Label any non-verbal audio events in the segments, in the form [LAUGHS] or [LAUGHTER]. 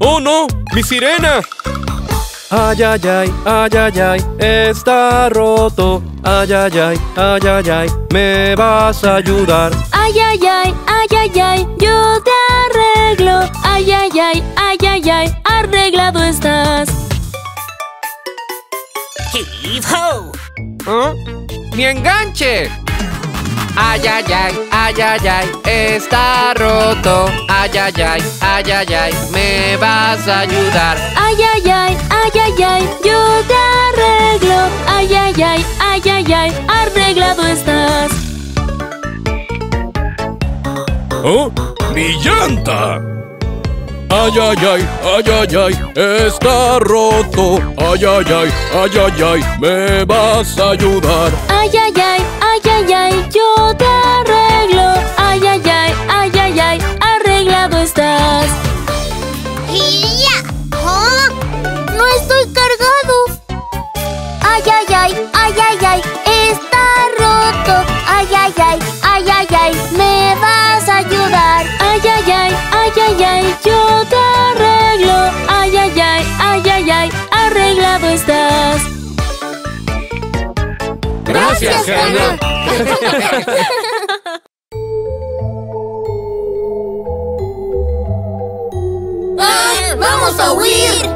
¡Oh, no! ¡Mi sirena! Ay, ay, ay, ay, ay, ay, está roto. Ay, ay, ay, ay, ay, ay, me vas a ayudar. Ay, ay, ay, ay, ay, ay, yo te arreglo. Ay, ay, ay, ay, ay, ay, arreglado estás. ¿Ah? ¡Mi enganche! Ay, ay, ay, ay, ay, ay, está roto. Ay, ay, ay, ay, ay, ay, me vas a ayudar. Ay, ay, ay, ay, ay, ay, yo te arreglo. Ay, ay, ay, ay, ay, ay, arreglado estás. ¡Oh! ¡Mi llanta! Ay, ay, ay, ay, ay, ay, está roto. Ay, ay, ay, ay, ay, ay, me vas a ayudar. Ay, ay, ay, ay, ay, ay, yo te arreglo. Ay, ay, ay, ay, ay, ay, arreglado estás. ¿Ah? ¡No estoy cargado! ¡Ay, ay, ay! ¡Ay, ay, Gracias. ¡Ah! ¡Vamos a huir!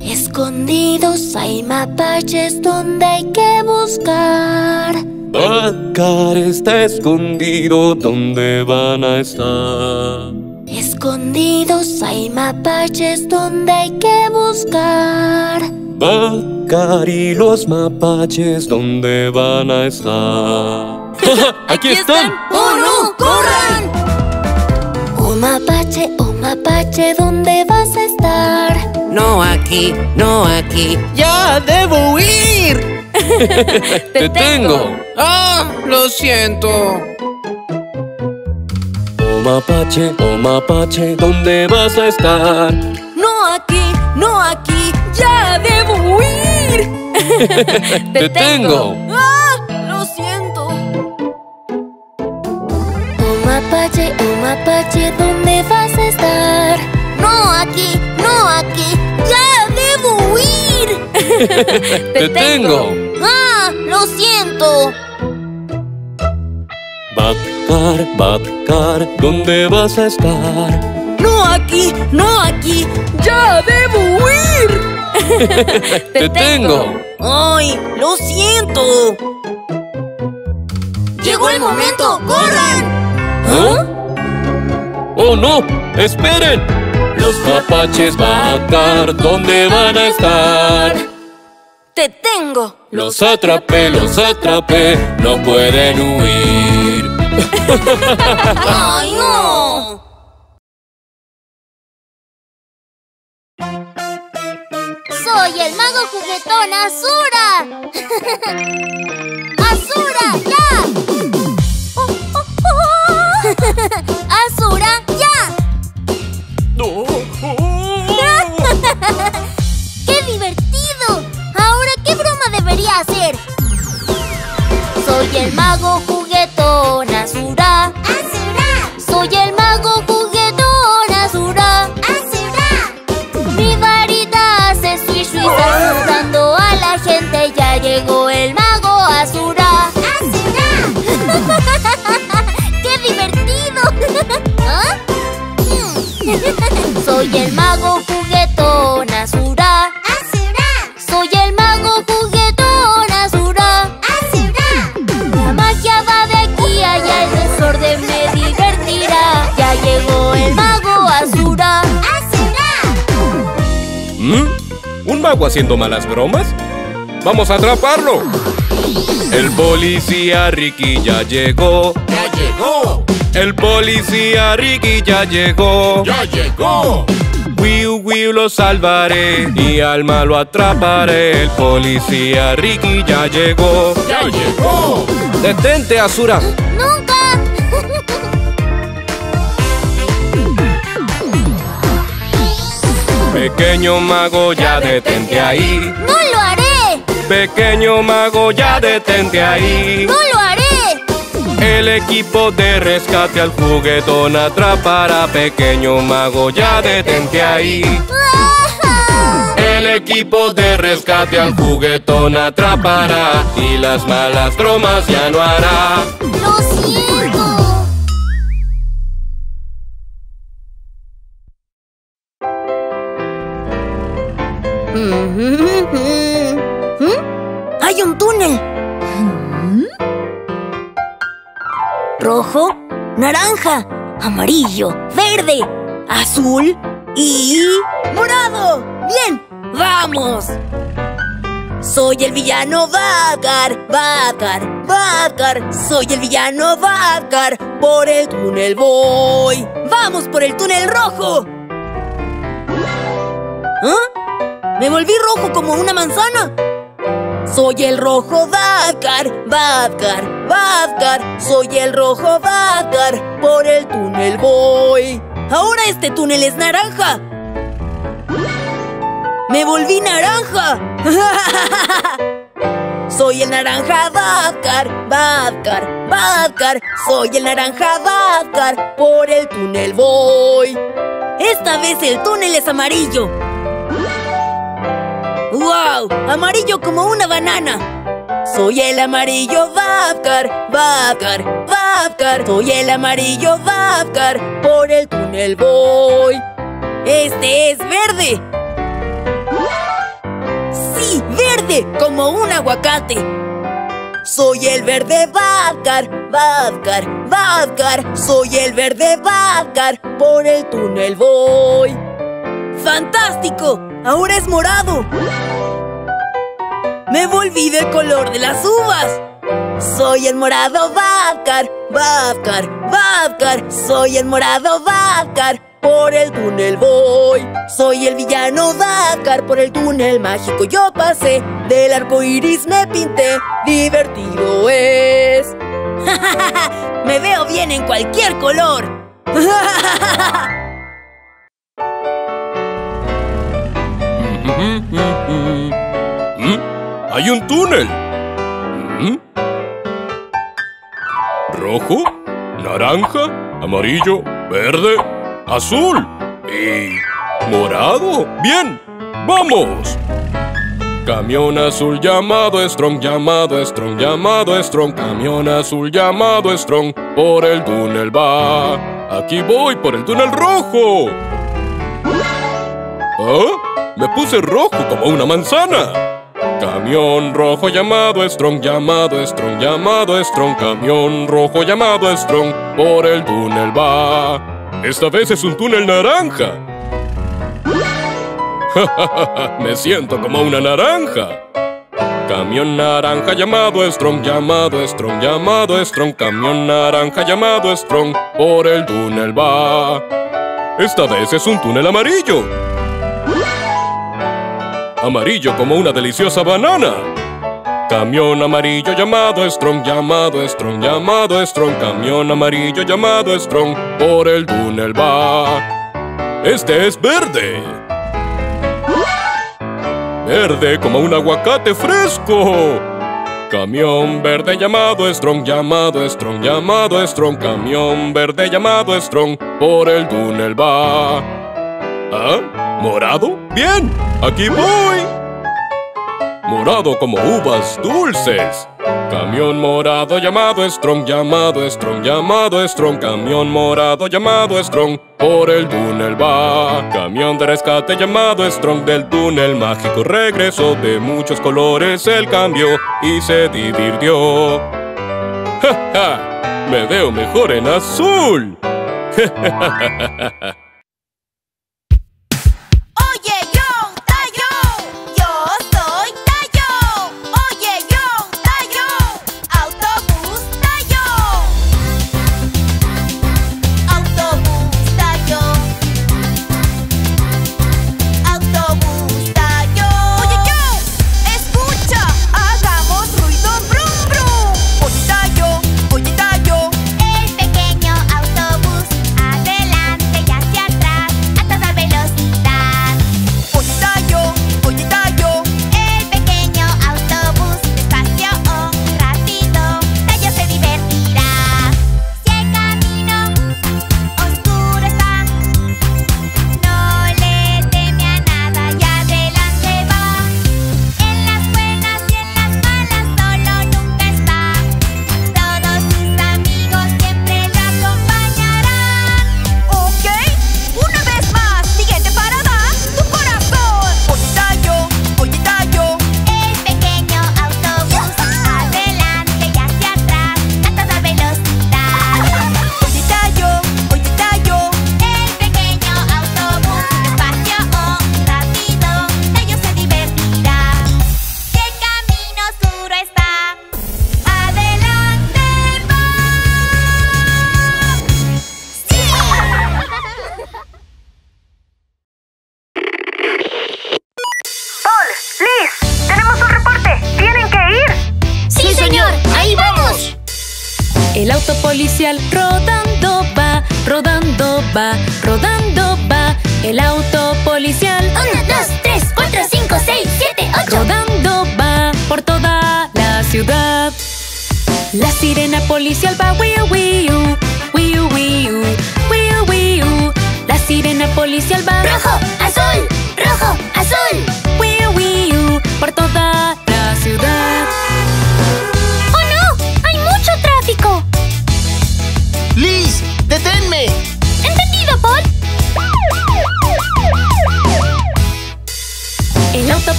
Escondidos hay mapaches donde hay que buscar. Bacar está escondido, ¿dónde van a estar? Escondidos hay mapaches donde hay que buscar. Bacar y los mapaches, ¿dónde van a estar? [LAUGHS] ¡Aquí están! ¡Oh, no! ¡Corran! Oh mapache, oh mapache, ¿dónde vas a estar? No aquí, no aquí. ¡Ya debo huir! [LAUGHS] ¡Te tengo! ¡Ah! Lo siento. Oh mapache, oh mapache, ¿dónde vas a estar? No aquí, no aquí, ya debo huir. [LAUGHS] ¡Te tengo! ¡Ah! Lo siento. Oh mapache, oh mapache, ¿dónde vas a estar? ¡No aquí! ¡No aquí! ¡Ya debo huir! [LAUGHS] ¡Te tengo! ¡Ah! ¡Lo siento! Bacar, Bacar, ¿dónde vas a estar? No aquí, no aquí, ya debo huir. [LAUGHS] ¡Te tengo! Ay, lo siento. ¡Llegó el momento! ¡Corran! ¿Ah? ¡Oh, no! ¡Esperen! Los mapaches Bacar, ¿dónde van a estar? Te tengo. Los atrapé, los atrapé, no pueden huir. [LAUGHS] ¡Ay, no! ¡Soy el mago juguetón Azura! [LAUGHS] ¡Azura, ya! ¡Azura, ya! [LAUGHS] ¡Qué divertido! Ahora, ¿qué broma debería hacer? Soy el mago juguetón Azura. ¡Azura! Soy el mago juguetón Azura. ¡Azura! Soy el mago juguetón Azura. ¡Azura! La magia va de aquí a allá, el desorden me divertirá. Ya llegó el mago Azura. ¡Azura! ¿Mm? ¿Un mago haciendo malas bromas? ¡Vamos a atraparlo! El policía Ricky ya llegó. ¡Ya llegó! El policía Ricky ya llegó. ¡Ya llegó! Wiu Wiu lo salvaré y al malo atraparé. El policía Ricky ya llegó. ¡Ya llegó! ¡Detente, Azura! ¡Nunca! Pequeño mago, ya detente ahí. ¡No lo haré! Pequeño mago, ya detente ahí. ¡No lo haré! El equipo de rescate al juguetón atrapará Pequeño mago, ya detente ahí El equipo de rescate al juguetón atrapará Y las malas bromas ya no hará ¡Lo siento! ¿Mm? ¡Hay un túnel! Rojo, naranja, amarillo, verde, azul y... ¡Morado! ¡Bien! ¡Vamos! Soy el villano Bakar, Bakar, Bakar. Soy el villano Bakar. Por el túnel voy. ¡Vamos por el túnel rojo! ¿Ah? ¿Me volví rojo como una manzana? Soy el rojo Bakar, Bakar, Bakar. Soy el rojo Bakar. Por el túnel voy. Ahora este túnel es naranja. ¡Me volví naranja! [LAUGHS] Soy el naranja Bakar, Bakar, Bakar. Soy el naranja Bakar. Por el túnel voy. Esta vez el túnel es amarillo. ¡Wow! Amarillo como una banana. Soy el amarillo Bakar, Bakar, Bakar. Soy el amarillo Bakar. Por el túnel voy. Este es verde. ¡Sí! ¡Verde! Como un aguacate. Soy el verde Bakar, Bakar, Bakar. Soy el verde Bakar. Por el túnel voy. ¡Fantástico! Ahora es morado. Me volví del color de las uvas. Soy el morado Bakar, Bakar, Bakar. Soy el morado Bakar. Por el túnel voy. Soy el villano Dakar. Por el túnel mágico yo pasé. Del arco iris me pinté. Divertido es. [LAUGHS] me veo bien en cualquier color. [LAUGHS] ¿Mm? ¡Hay un túnel! ¿Mm? ¿Rojo? ¿Naranja? ¿Amarillo? ¿Verde? ¿Azul? ¿Y morado? ¡Bien! ¡Vamos! Camión azul llamado Strong, llamado Strong, llamado Strong Camión azul llamado Strong Por el túnel va Aquí voy por el túnel rojo ¿Ah? Me puse rojo como una manzana Camión rojo llamado Strong, llamado Strong, llamado Strong Camión rojo llamado Strong Por el túnel va Esta vez es un túnel naranja [LAUGHS] Me siento como una naranja. Camión naranja llamado Strong, llamado Strong, llamado Strong. Camión naranja llamado Strong, por el túnel va. Esta vez es un túnel amarillo. Amarillo como una deliciosa banana. Camión amarillo llamado Strong, llamado Strong, llamado Strong. Camión amarillo llamado Strong, por el túnel va. Este es verde. Verde como un aguacate fresco. Camión verde llamado Strong, llamado Strong, llamado Strong. Camión verde llamado Strong, por el túnel va. ¿Ah? ¿Morado? Bien, aquí voy. Morado como uvas dulces. Camión morado llamado Strong, llamado Strong, llamado Strong. Camión morado llamado Strong, por el túnel va. Camión de rescate llamado Strong del túnel mágico regresó de muchos colores el cambio y se divirtió. ¡Ja, ja! Me veo mejor en azul. [LAUGHS] Oye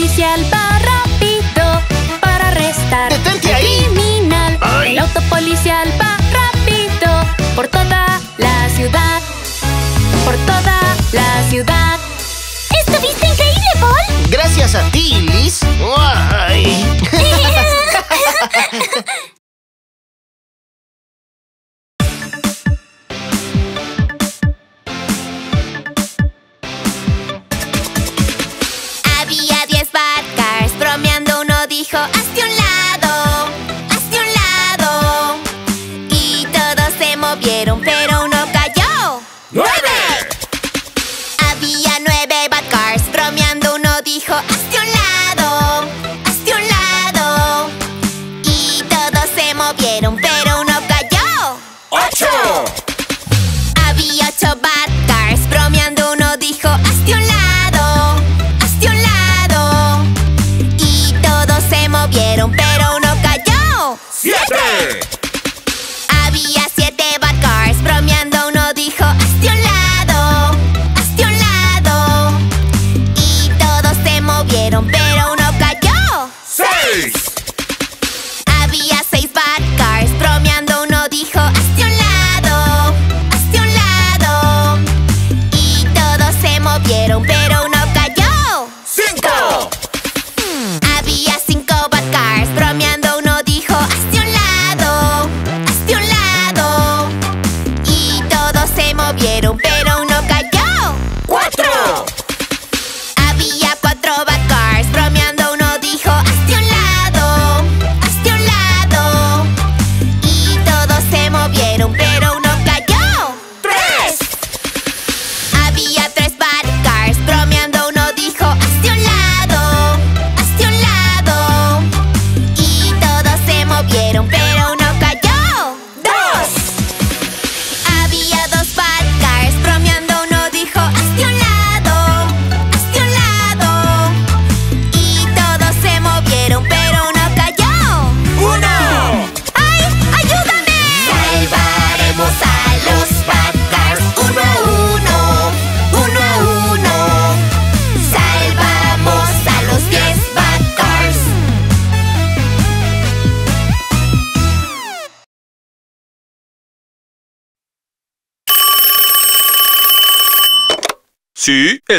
policial va rápido para arrestar ¡Detente al ahí! criminal. ¡Ay! El auto policial va rápido por toda la ciudad, por toda la ciudad. ¡Estuviste increíble, Paul! Gracias a ti, Liz. Ay.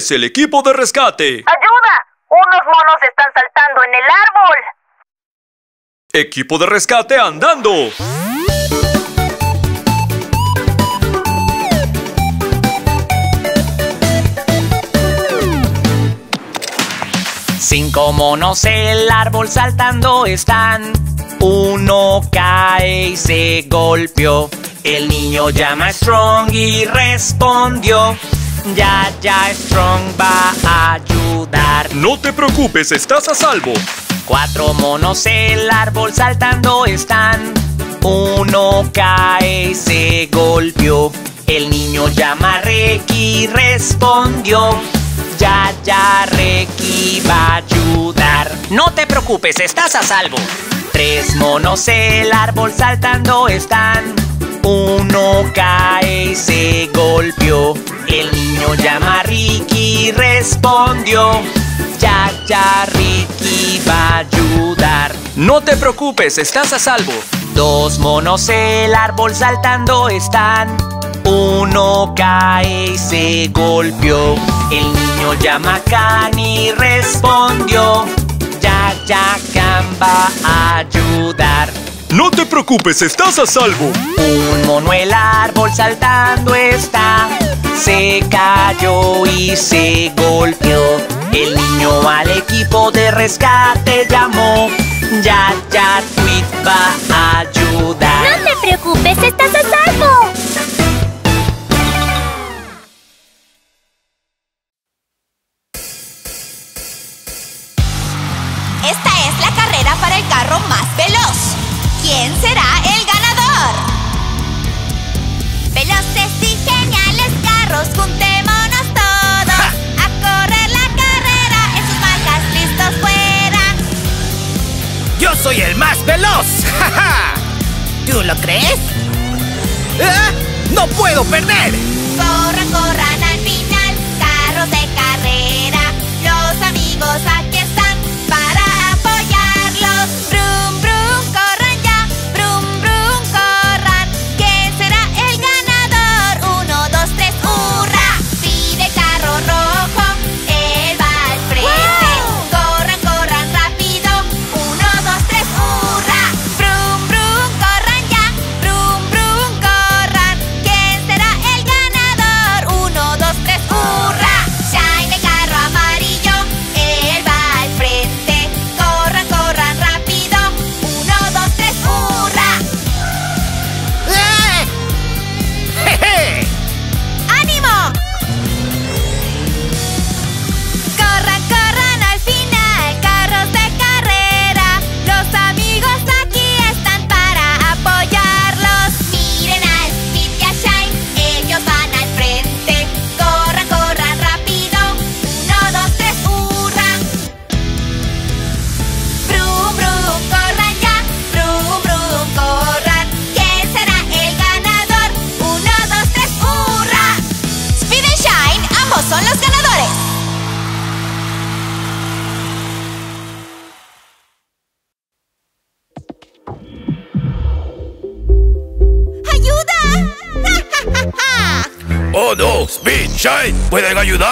Es el equipo de rescate. ¡Ayuda! ¡Unos monos están saltando en el árbol! Equipo de rescate andando. Cinco monos el árbol saltando están. Uno cae y se golpeó. El niño llama a Strong y respondió. Ya, ya, Strong va a ayudar. No te preocupes, estás a salvo. Cuatro monos el árbol saltando están. Uno cae y se golpeó. El niño llama a y respondió. Ya, ya, Ricky va a ayudar. No te preocupes, estás a salvo. Tres monos el árbol saltando están. Uno cae y se golpeó. El niño llama a Ricky y respondió. Ya, ya, Ricky va a ayudar. No te preocupes, estás a salvo. Dos monos el árbol saltando están. Uno cae y se golpeó. El niño llama a Can y respondió. Ya, ya, Can va a ayudar. No te preocupes, estás a salvo. Un mono el árbol saltando está. Se cayó y se golpeó. El niño al equipo de rescate llamó. Ya, ya, Tweet va a ayudar. No te preocupes, estás a salvo. Esta es la carrera para el carro más veloz quién será el ganador. Veloces y geniales carros, juntémonos todos a correr la carrera en sus marcas listos fuera. Yo soy el más veloz. [LAUGHS] ¿Tú lo crees? ¿Eh? ¡No puedo perder! Corran, corran al final, carros de carrera, los amigos aquí. pueden ayudar.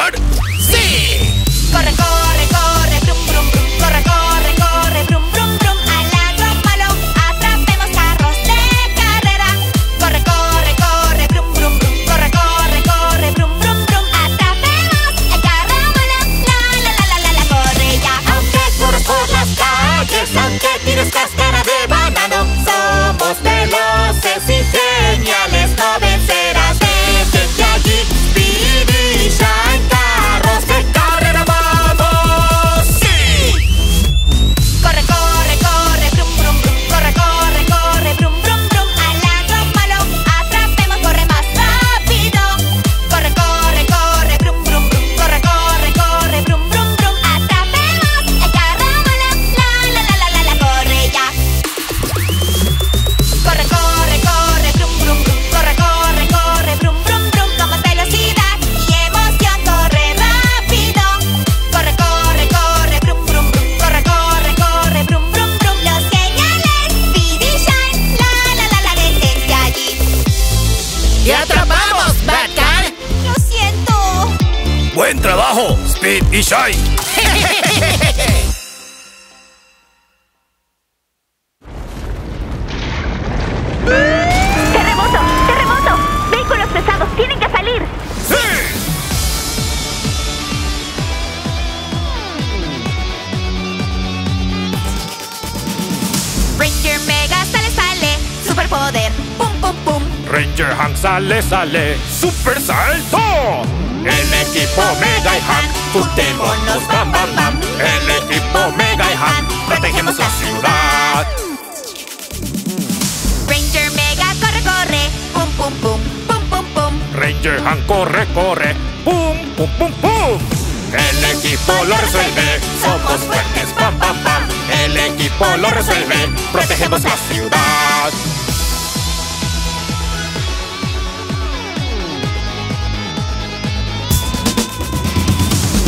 Protegemos la ciudad.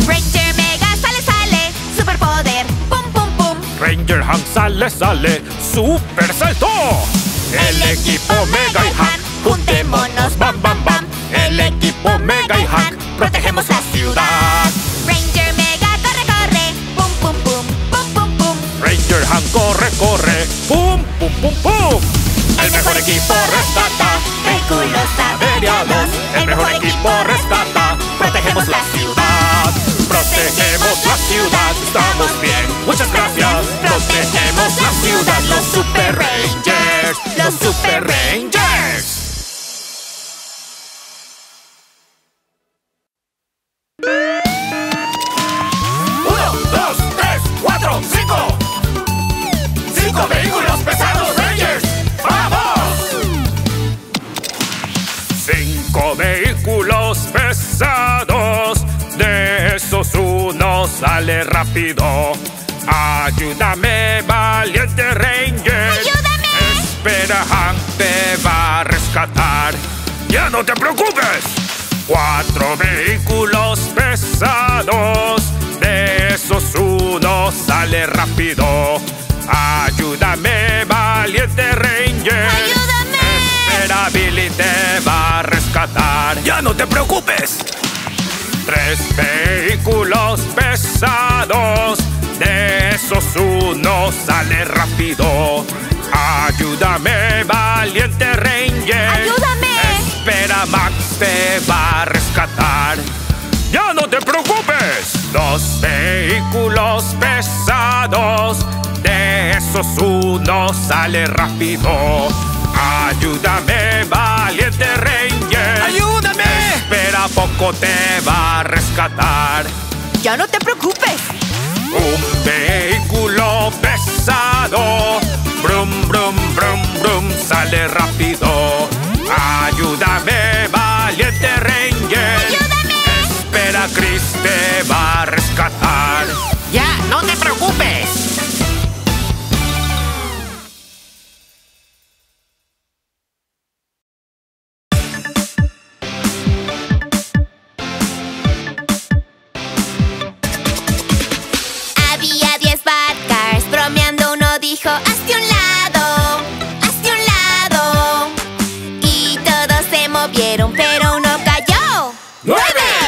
Ranger Mega sale, sale, superpoder, pum, pum, pum. Ranger Han sale, sale, super salto. El equipo Mega y Hack, juntémonos, bam, bam, bam. El equipo Mega y Hack, protegemos la ciudad. ¡Pum, pum, pum, pum! El mejor equipo rescata, vehículos averiados. El mejor equipo rescata, protegemos la ciudad. Protegemos la ciudad, estamos bien, muchas gracias. Protegemos la ciudad, los Super Rangers, los Super Rangers. sale rápido. Ayúdame, valiente Ranger. ¡Ayúdame! Espera, Hank te va a rescatar. ¡Ya no te preocupes! Cuatro vehículos pesados. De esos uno sale rápido. Ayúdame, valiente Ranger. ¡Ayúdame! Espera, Billy te va a rescatar. ¡Ya no te preocupes! Tres vehículos pesados, de esos uno sale rápido. Ayúdame, valiente Ranger. ¡Ayúdame! Espera, Max te va a rescatar. ¡Ya no te preocupes! Dos vehículos pesados, de esos uno sale rápido. Ayúdame, valiente poco te va a rescatar. Ya no te preocupes. Un vehículo pesado, brum, brum, brum, brum, sale rápido. Ayúdame, valiente Ranger. ¡Ayúdame! Espera, Chris te va a rescatar. dijo, hazte un lado, hazte un lado. Y todos se movieron, pero uno cayó. ¡Nueve!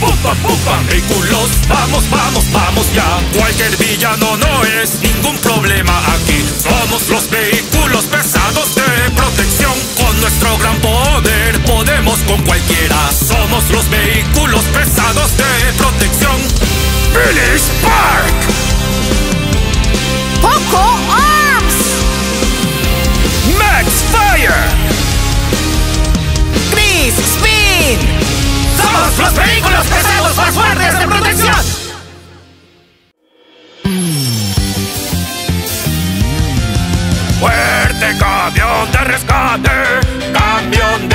¡Pupa, pupa! Vehículos, vamos, vamos, vamos ya. Cualquier villano no es ningún problema aquí. Somos los vehículos pesados de protección. Con nuestro gran poder podemos con cualquiera. Somos los vehículos pesados de protección. Village Park. Poco Arms. Max Fire. Chris Spin los vehículos pesados más fuertes de protección. Fuerte camión de rescate, camión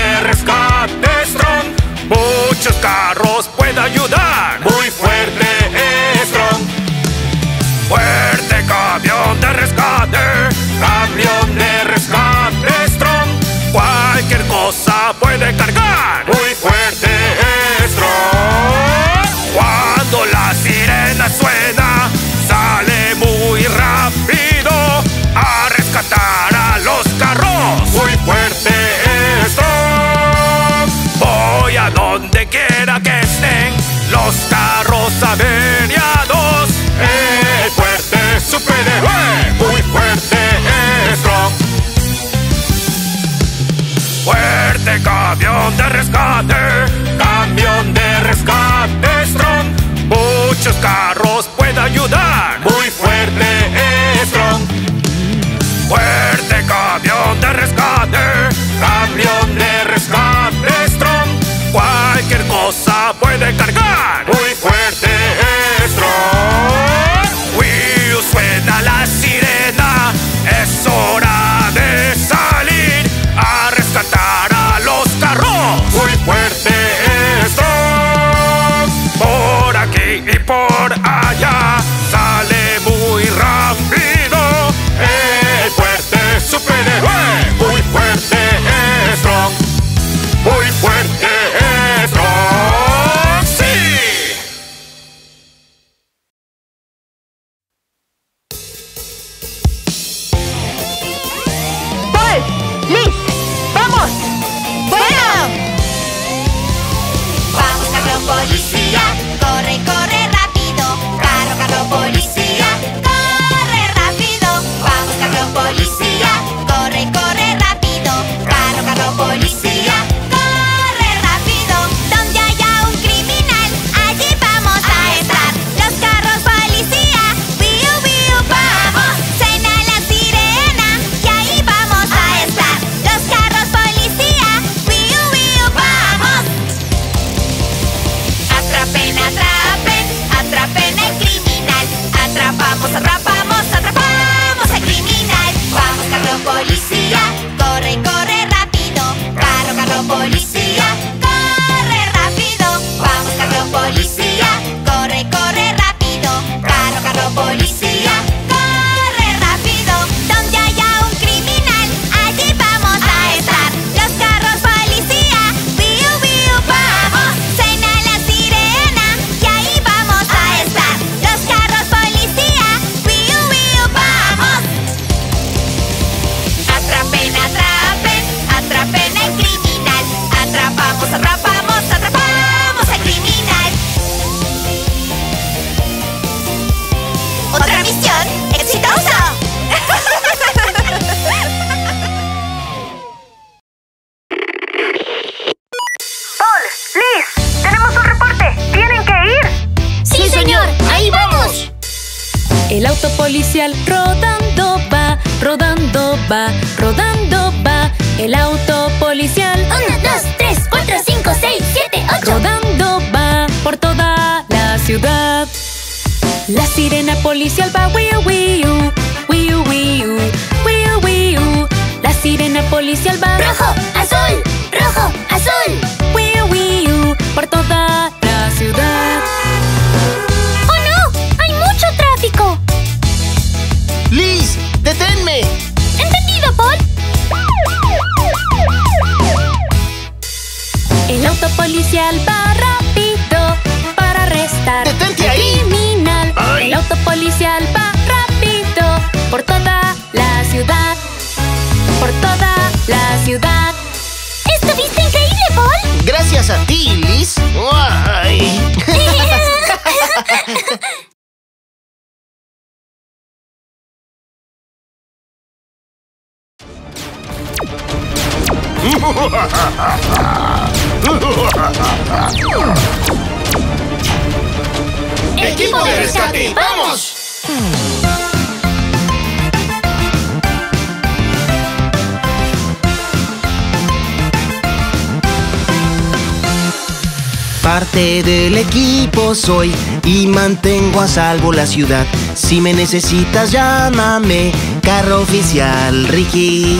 Si me necesitas, llámame, carro oficial Ricky.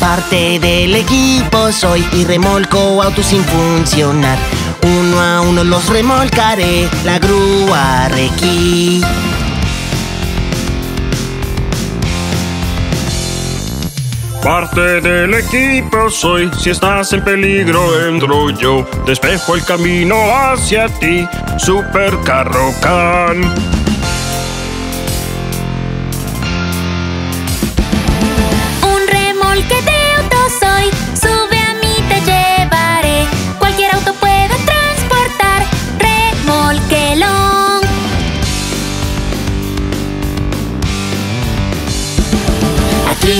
Parte del equipo soy y remolco autos sin funcionar. Uno a uno los remolcaré, la grúa Ricky. Parte del equipo soy, si estás en peligro entro yo. Despejo el camino hacia ti, Supercarro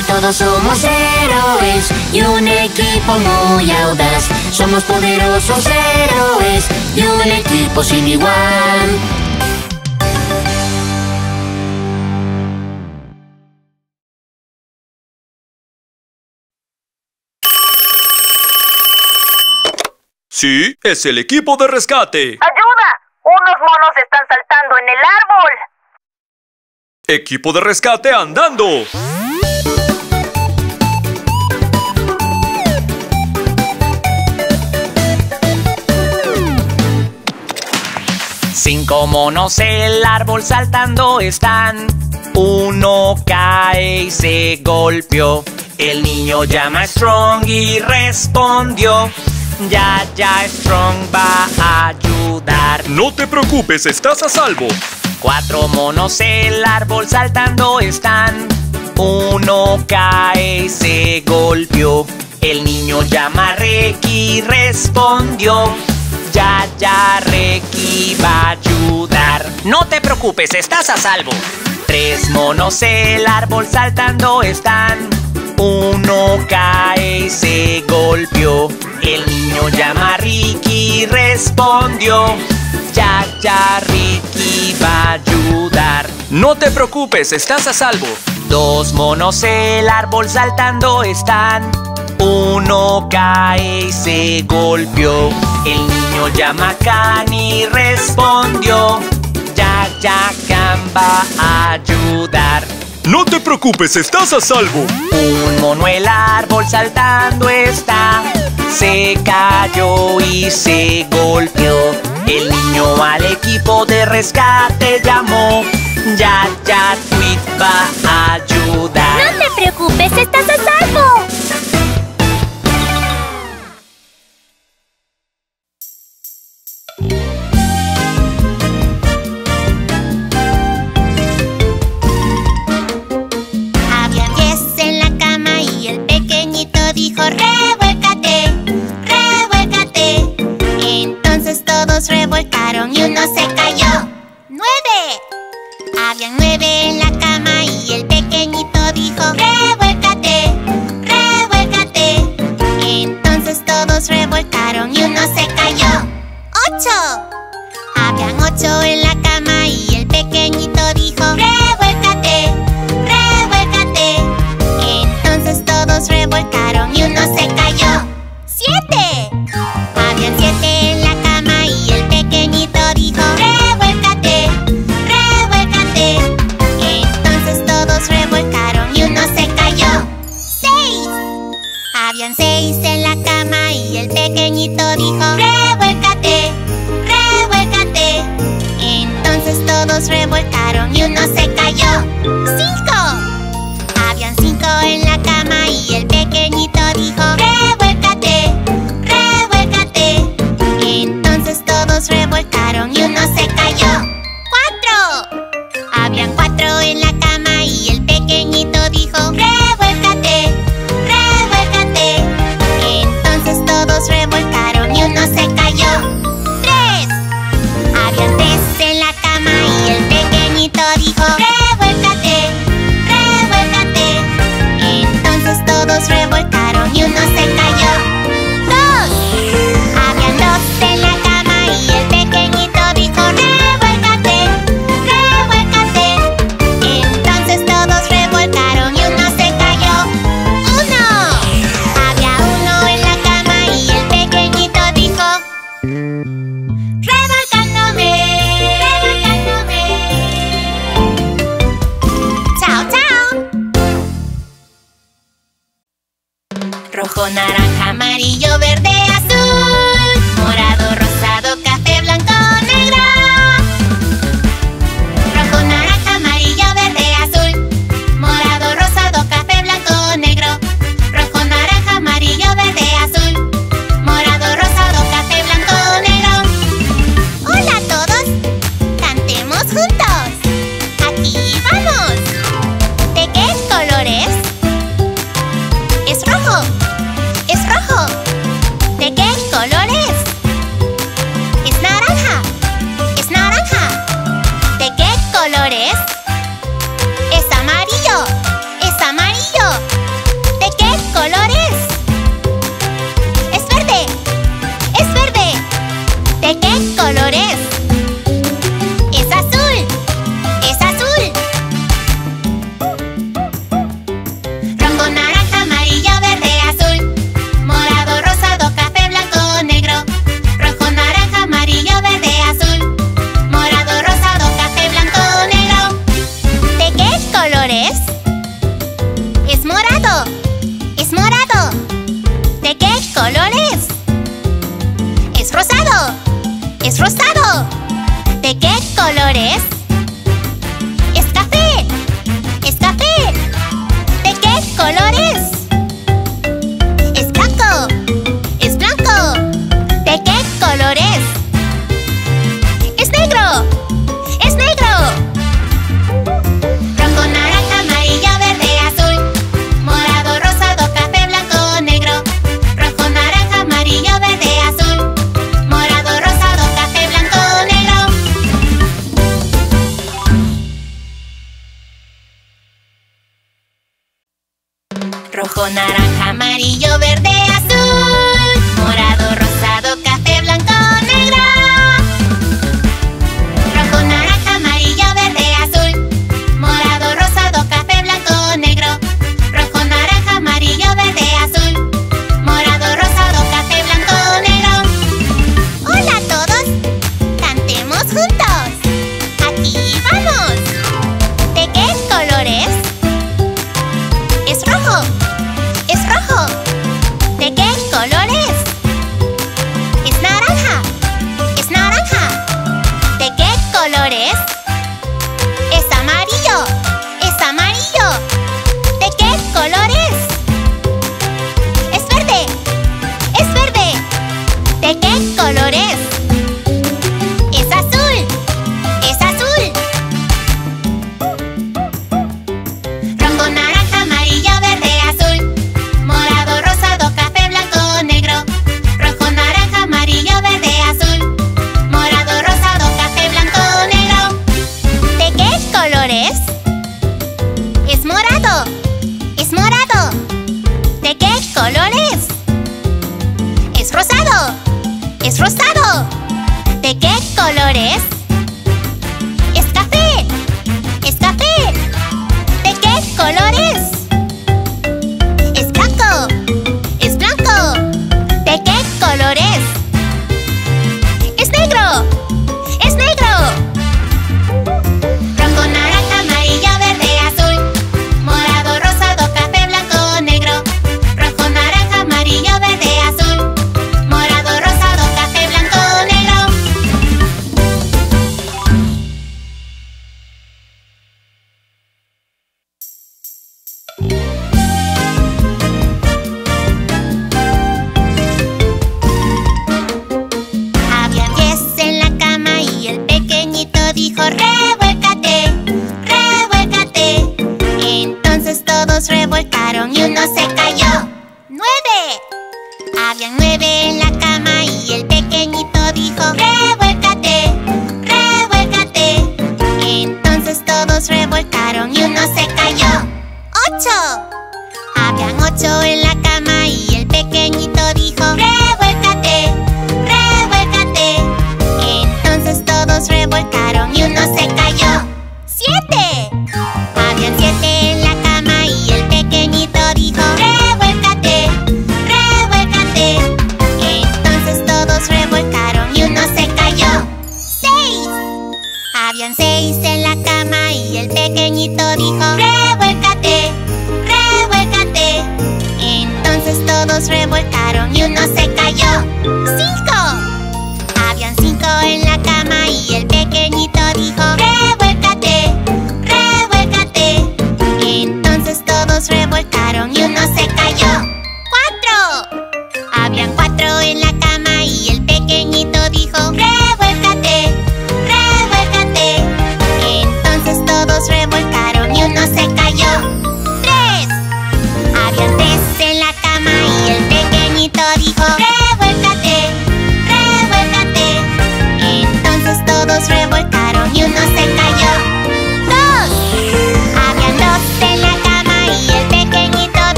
Todos somos héroes y un equipo muy audaz. Somos poderosos héroes y un equipo sin igual. Sí, es el equipo de rescate. ¡Ayuda! Unos monos están saltando en el árbol. Equipo de rescate andando. Cinco monos el árbol saltando están. Uno cae y se golpeó. El niño llama a Strong y respondió. Ya, ya, Strong va a ayudar. No te preocupes, estás a salvo. Cuatro monos el árbol saltando están. Uno cae y se golpeó. El niño llama a Ricky y respondió. Ya, ya, Ricky va a ayudar. No te preocupes, estás a salvo. Tres monos el árbol saltando están. Uno cae y se golpeó. El niño llama a Ricky respondió. Ya, ya, Ricky va a ayudar. No te preocupes, estás a salvo. Dos monos el árbol saltando están. Uno cae y se golpeó. El niño llama a Can y respondió. Ya, ya, Can va a ayudar. No te preocupes, estás a salvo. Un mono el árbol saltando está. Se cayó y se golpeó. El niño al equipo de rescate llamó. Ya, ya, Tweet va a ayudar. No te preocupes, estás a salvo.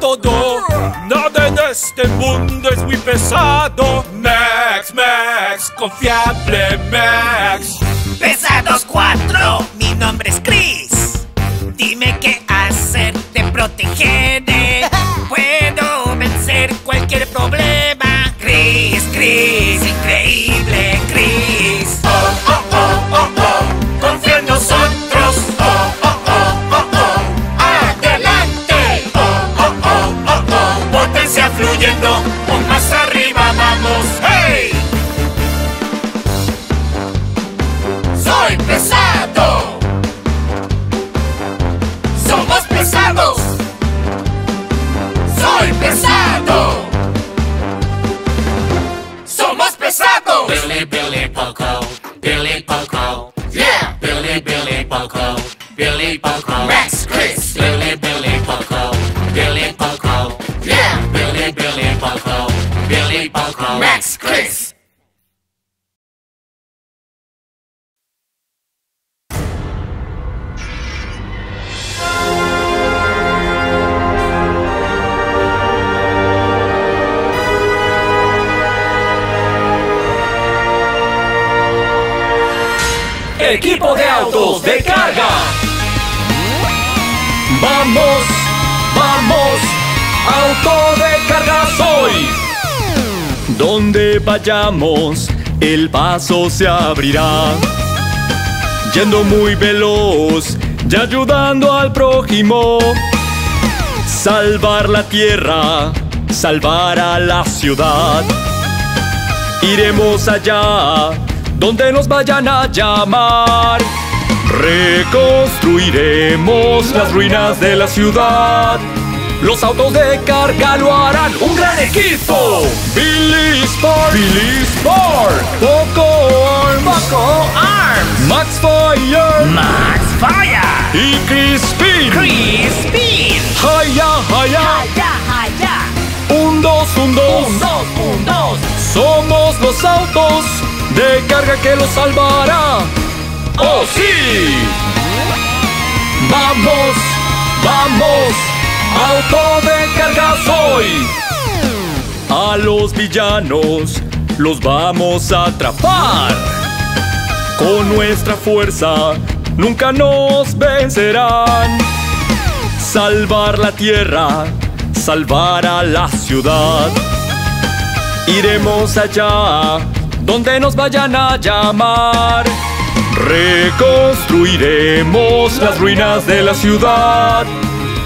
todo. Nada en este mundo es muy pesado. Max, Max, confía se abrirá. Yendo muy veloz y ayudando al prójimo. Salvar la tierra, salvar a la ciudad. Iremos allá donde nos vayan a llamar. Reconstruiremos las ruinas de la ciudad los autos de carga lo harán un gran equipo. Billy Spark, Billy Spark, Poco Arms, Poco Arms, Max Fire, Max Fire y Crispin, Crispin. Haya, haya, haya, haya. Un dos, un dos, un dos, un dos. Somos los autos de carga que los salvará. ¡Oh sí! Vamos, vamos. Auto de carga soy. A los villanos los vamos a atrapar. Con nuestra fuerza nunca nos vencerán. Salvar la tierra, salvar a la ciudad. Iremos allá donde nos vayan a llamar. Reconstruiremos las ruinas de la ciudad.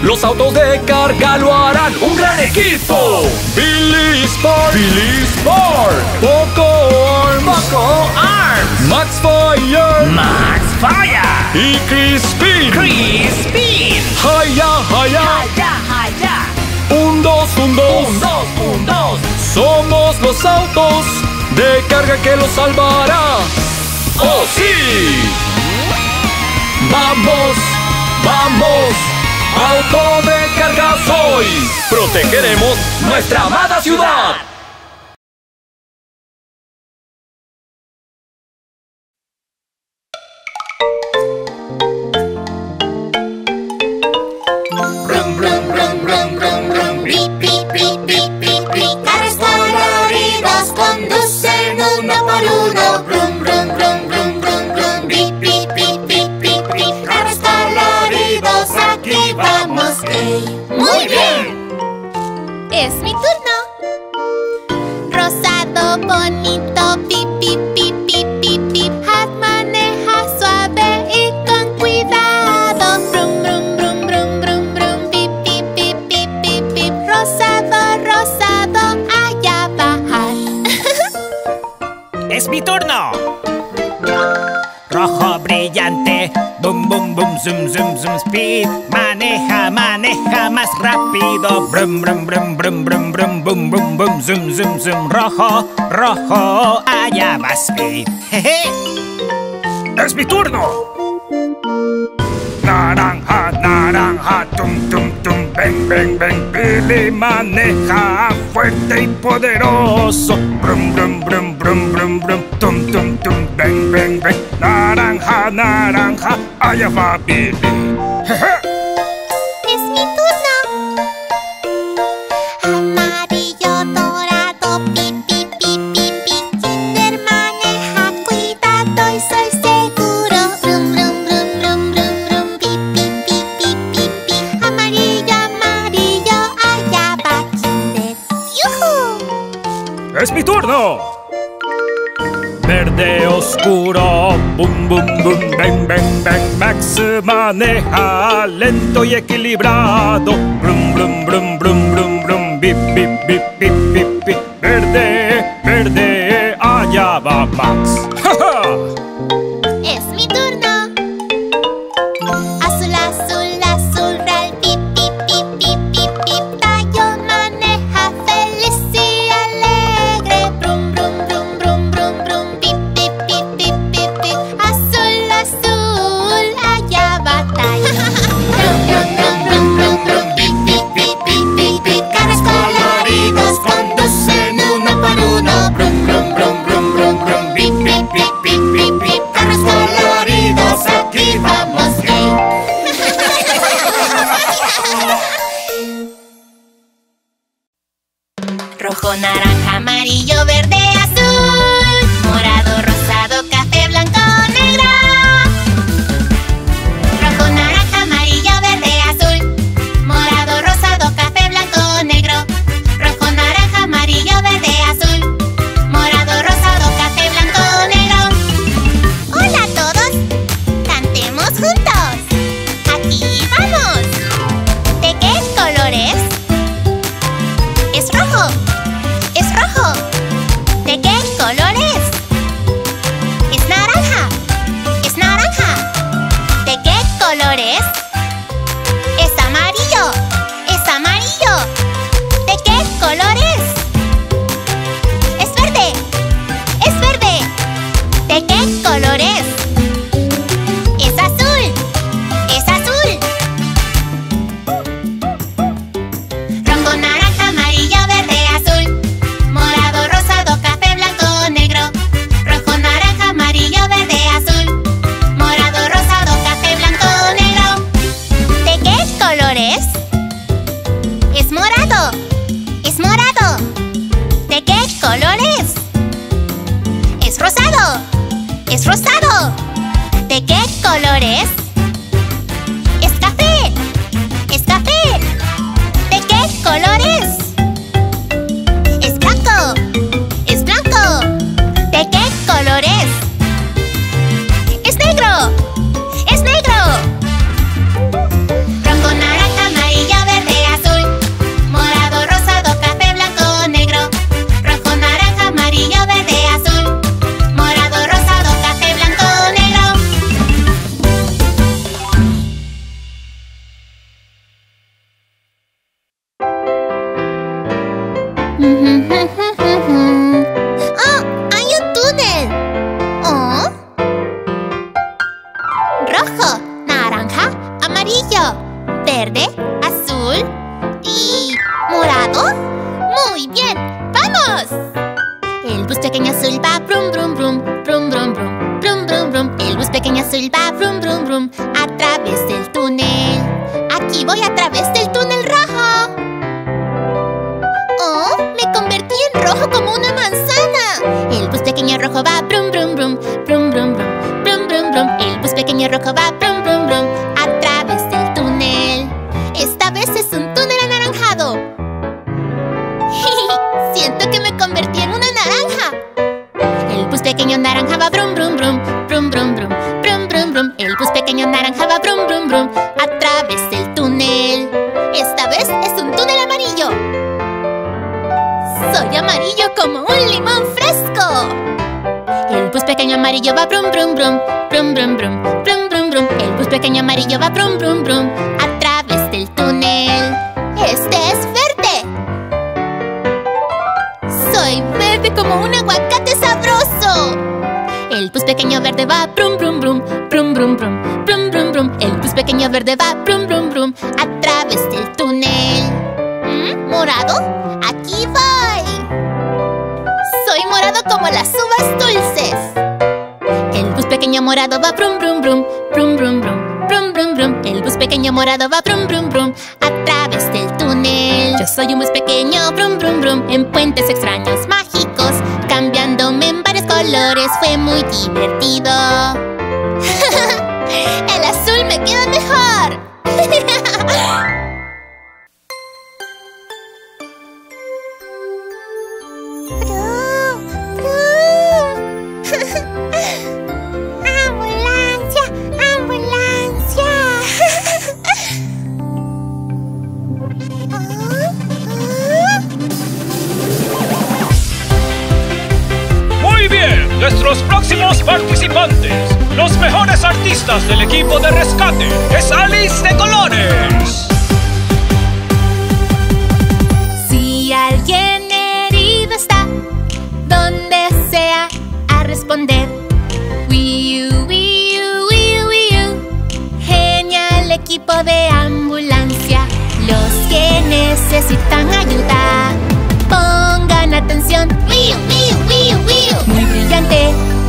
Los autos de carga lo harán un gran equipo. Billy Spark, Billy Spark, Poco Arms, Poco Arms, Max Fire, Max Fire y Crispin, Crispin. Haya, haya, haya, haya. Un dos, un dos, un dos, un dos. Somos los autos de carga que los salvará. ¡Oh sí! Vamos, vamos. Auto de. Protegeremos nuestra amada ciudad. Muy bien. Es mi turno. Rosado, bonito, pip, pip, pip, pip, pip, pip. Hat maneja suave y con cuidado. Brum, brum, brum, brum, brum, brum. Pip, pip, pip, pip, pip, pip. Rosado, rosado, allá va Hat. [LAUGHS] ¡Es mi turno! Rojo brillante, boom boom boom, zoom zoom zoom speed. Maneja, maneja más rápido. Brum brum brum brum brum brum boom boom boom, zoom zoom zoom. Rojo, rojo, allá va speed. ¡Es mi turno! Naranja, naranja, tum tum, ven ven ven. Billy maneja fuerte y poderoso. Brum brum brum brum brum brum, tum tum tum, ven ven ven. Naranja, naranja, allá va Billy. [LAUGHS] Jeje. Boom boom boom, ven ven ven, Max maneja lento y equilibrado, brum brum brum brum brum brum, bip bip bip bip bip bip, verde verde, allá va Max.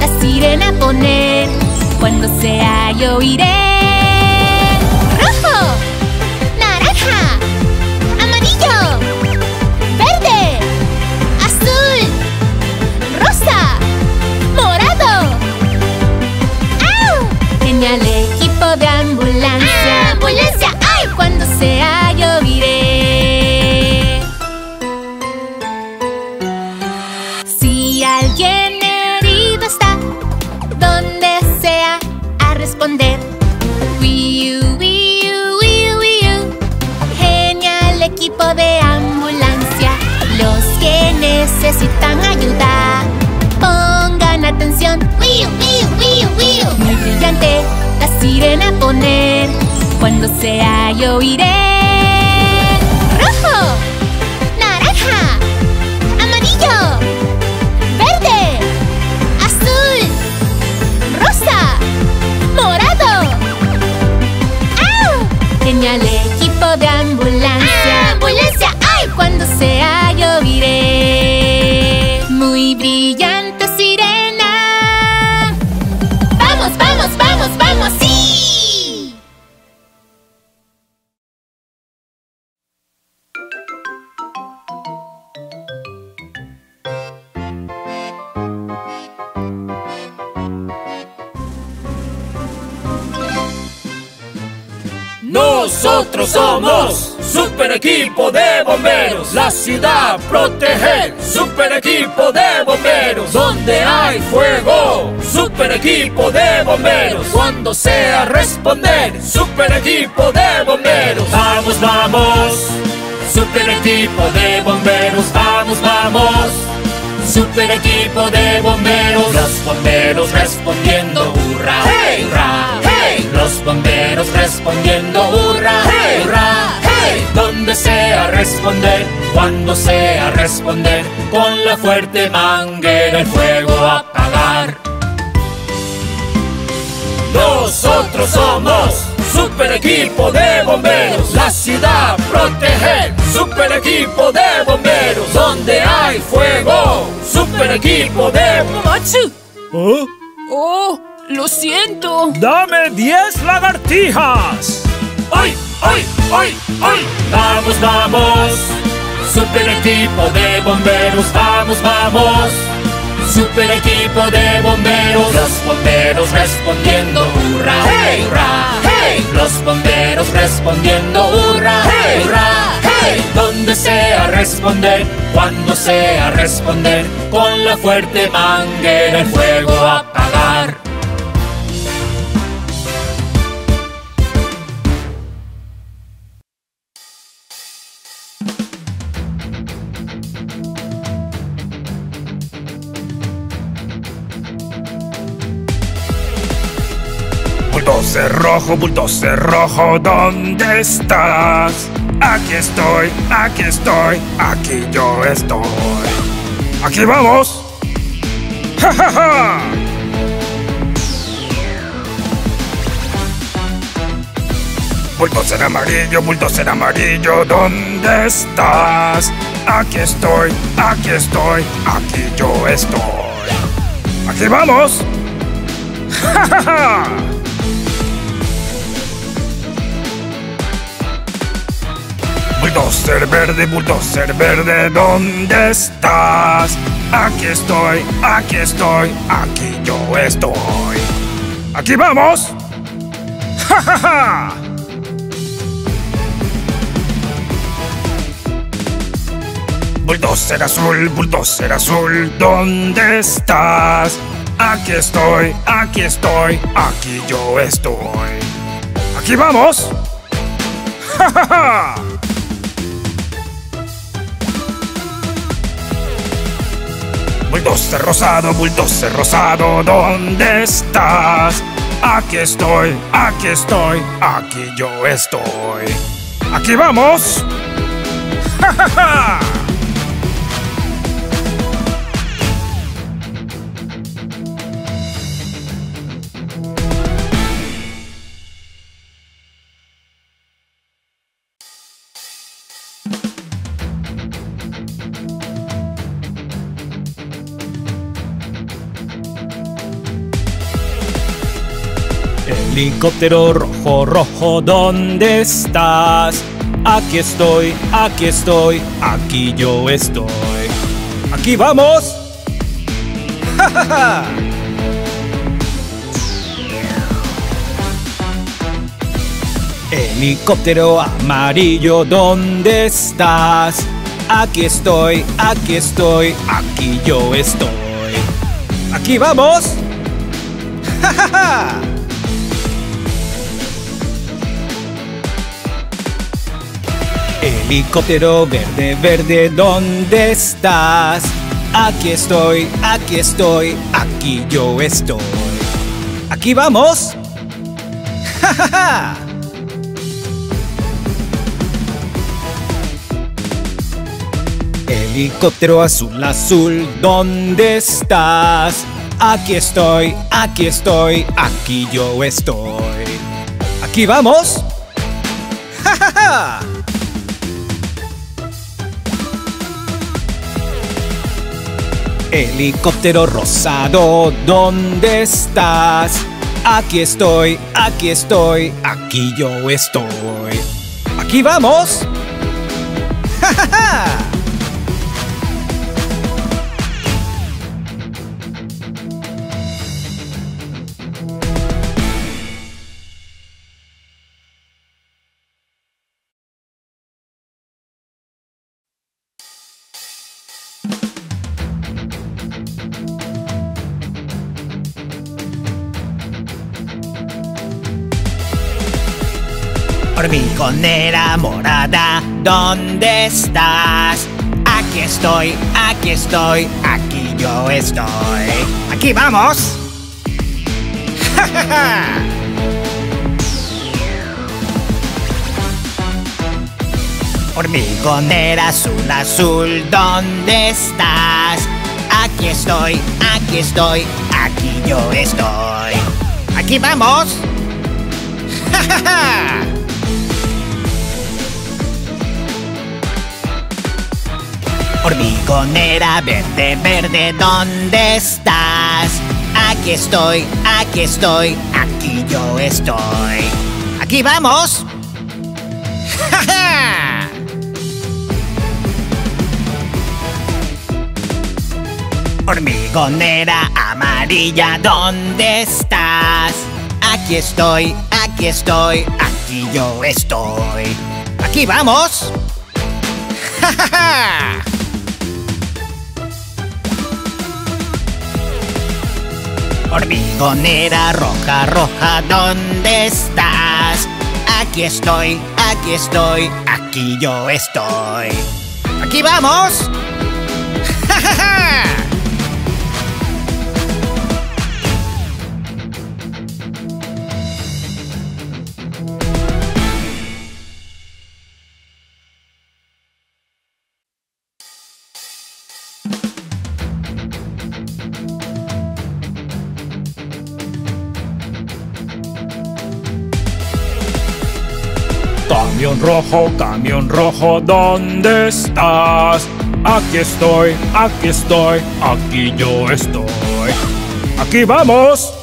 la sirena poner Cuando sea yo iré ¡Rojo! ¡Naranja! ¡Amarillo! ¡Verde! ¡Azul! ¡Rosa! ¡Morado! ¡Au! Genial equipo de ambulancia ¡Ambulancia! ¡Ay! Cuando sea Cuando sea yo iré. Equipo de Bomberos. La ciudad proteger. Super Equipo de Bomberos. Donde hay fuego. Super Equipo de Bomberos. Cuando sea responder. Super Equipo de Bomberos. Vamos, vamos. Super Equipo de Bomberos. Vamos, vamos. Super equipo de bomberos, los bomberos respondiendo hurra, hey, hurra, hey, los bomberos respondiendo hurra, hey, hurra, hey, donde sea responder, cuando sea responder, con la fuerte manguera el fuego apagar. Nosotros somos Super equipo de bomberos, la ciudad proteger. Super equipo de bomberos, donde hay fuego. Super equipo de ¡Machu! ¿Oh? ¡Oh! ¡Lo siento! ¡Dame 10 lagartijas! ¡Ay, ay, ay, ay! ¡Vamos, vamos! Super equipo de bomberos, vamos, vamos. Super equipo de bomberos, los bomberos respondiendo hurra, hey, hurra, hey, los bomberos respondiendo hurra, hey, hurra, hey, donde sea responder, cuando sea responder, con la fuerte manguera el fuego apagar. Bulldozer rojo, bulldozer rojo, ¿dónde estás? Aquí estoy, aquí estoy, aquí yo estoy. ¡Aquí vamos! ¡Ja, ja, ja! Bulldozer amarillo, bulldozer amarillo, ¿dónde estás? Aquí estoy, aquí estoy, aquí yo estoy. ¡Aquí vamos! ¡Ja, ja, ja! Bulldozer verde, bulldozer verde, ¿dónde estás? Aquí estoy, aquí estoy, aquí yo estoy. ¡Aquí vamos! [LAUGHS] ¡Ja, ja, ja! Bulldozer azul, bulldozer azul, ¿dónde estás? Aquí estoy, aquí estoy, aquí yo estoy. ¡Aquí vamos! [LAUGHS] ¡Ja, ja, ja! Bulldozer rosado, bulldozer rosado, ¿dónde estás? Aquí estoy, aquí estoy, aquí yo estoy. ¡Aquí vamos! [LAUGHS] ¡Ja, ja, ja! Helicóptero rojo, rojo, ¿dónde estás? Aquí estoy, aquí estoy, aquí yo estoy. ¡Aquí vamos! ¡Ja, ja, ja! Helicóptero amarillo, ¿dónde estás? Aquí estoy, aquí estoy, aquí yo estoy. ¡Aquí vamos! [LAUGHS] ¡Ja, ja, ja! Helicóptero verde, verde, ¿dónde estás? Aquí estoy, aquí estoy, aquí yo estoy. ¡Aquí vamos! ¡Ja, ja, ja! Helicóptero azul, azul, ¿dónde estás? Aquí estoy, aquí estoy, aquí yo estoy. ¡Aquí vamos! [LAUGHS] ¡Ja, ja, ja! Helicóptero rosado, ¿dónde estás? Aquí estoy, aquí estoy, aquí yo estoy. ¡Aquí vamos! [LAUGHS] ¡Ja, ja, ja! Hormigonera morada, ¿dónde estás? Aquí estoy, aquí estoy, aquí yo estoy. ¡Aquí vamos! ¡Ja, ja, ja! Hormigonera azul, azul, ¿dónde estás? Aquí estoy, aquí estoy, aquí yo estoy. ¡Aquí vamos! [LAUGHS] ¡Ja, ja, ja! Hormigonera verde, verde, ¿dónde estás? Aquí estoy, aquí estoy, aquí yo estoy. ¡Aquí vamos! ¡Ja, [LAUGHS] ja! Hormigonera amarilla, ¿dónde estás? Aquí estoy, aquí estoy, aquí yo estoy. ¡Aquí vamos! [LAUGHS] ¡Ja, ja, ja! Hormigonera roja, roja, ¿dónde estás? Aquí estoy, aquí estoy, aquí yo estoy. ¡Aquí vamos! [LAUGHS] ¡Ja, ja, ja! Camión rojo, camión rojo, ¿dónde estás? Aquí estoy, aquí estoy, aquí yo estoy. ¡Aquí vamos!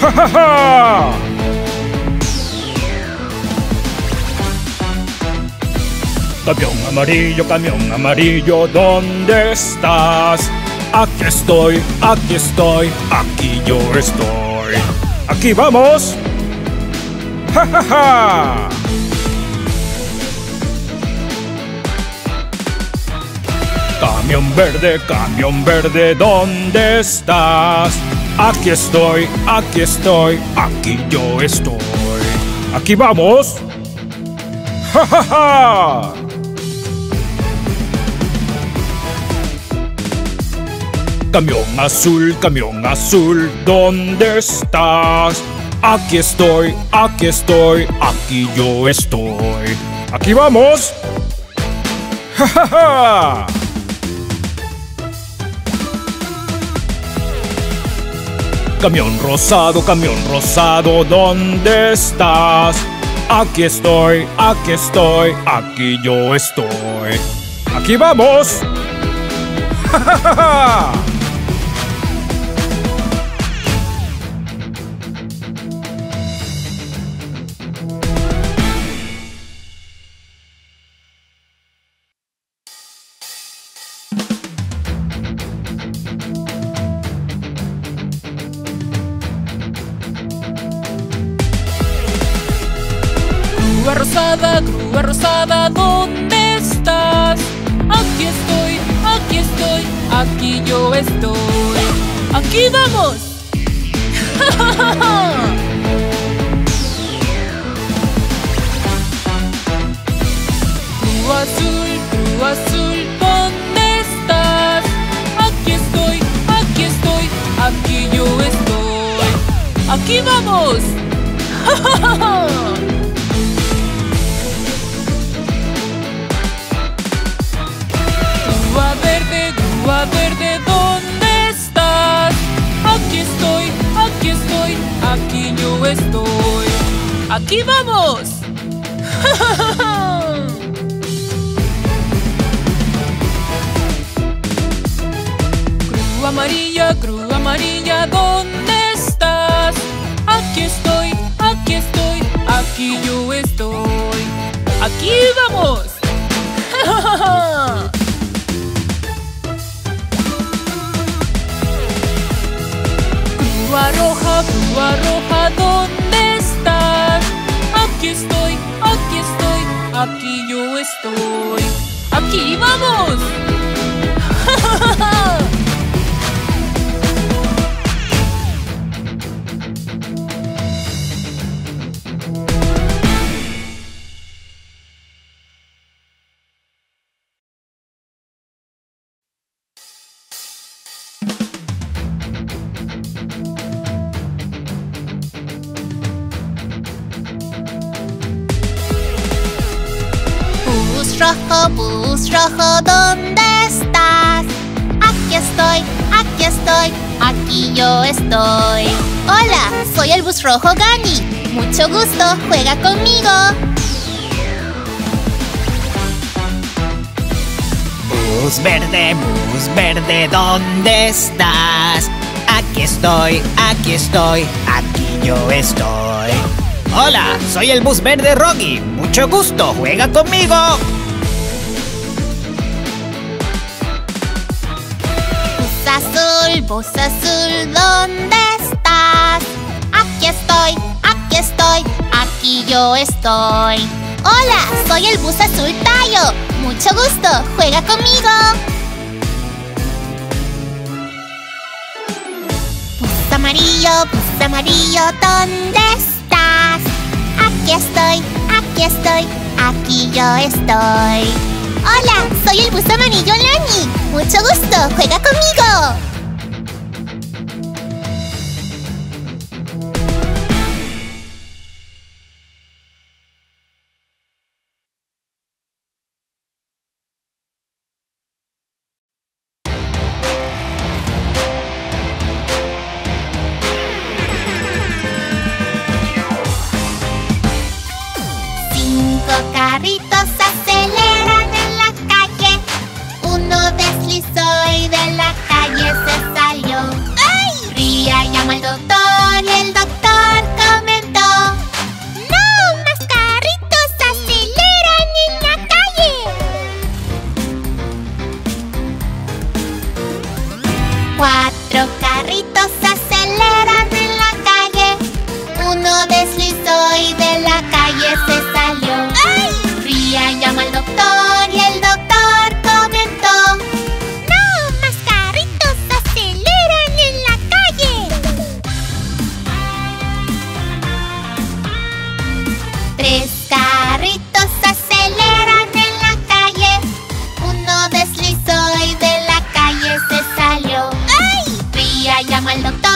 ¡Ja, ja, ja! Camión amarillo, camión amarillo, ¿dónde estás? Aquí estoy, aquí estoy, aquí yo estoy. ¡Aquí vamos! ¡Ja, ja, ja! Camión verde, camión verde, ¿dónde estás? Aquí estoy, aquí estoy, aquí yo estoy. Aquí vamos. ¡Ja, ja! Camión azul, camión azul, ¿dónde estás? Aquí estoy, aquí estoy, aquí yo estoy. Aquí vamos. ¡Ja, ja, ja! Camión rosado, camión rosado, ¿dónde estás? Aquí estoy, aquí estoy, aquí yo estoy. Aquí vamos. [LAUGHS] ¡Ja, ja, ja, roja, grúa roja, ¿dónde estás? Aquí estoy, aquí estoy, aquí yo estoy. ¡Aquí vamos! [LAUGHS] ¿dónde estás? Aquí estoy, aquí estoy, aquí yo estoy. Hola, soy el bus rojo Gani. Mucho gusto, juega conmigo. Bus verde, bus verde, ¿dónde estás? Aquí estoy, aquí estoy, aquí yo estoy. Hola, soy el bus verde Rocky. Mucho gusto, juega conmigo. Bus azul, ¿dónde estás? Aquí estoy, aquí estoy, aquí yo estoy. Hola, soy el bus azul Tayo. Mucho gusto, juega conmigo. Bus amarillo, bus amarillo, ¿dónde estás? Aquí estoy, aquí estoy, aquí yo estoy. Hola, soy el bus amarillo Lani. Mucho gusto, juega conmigo. Tres carritos aceleran en la calle. Uno deslizó y de la calle se salió. ¡Ay! Ría llamó al doctor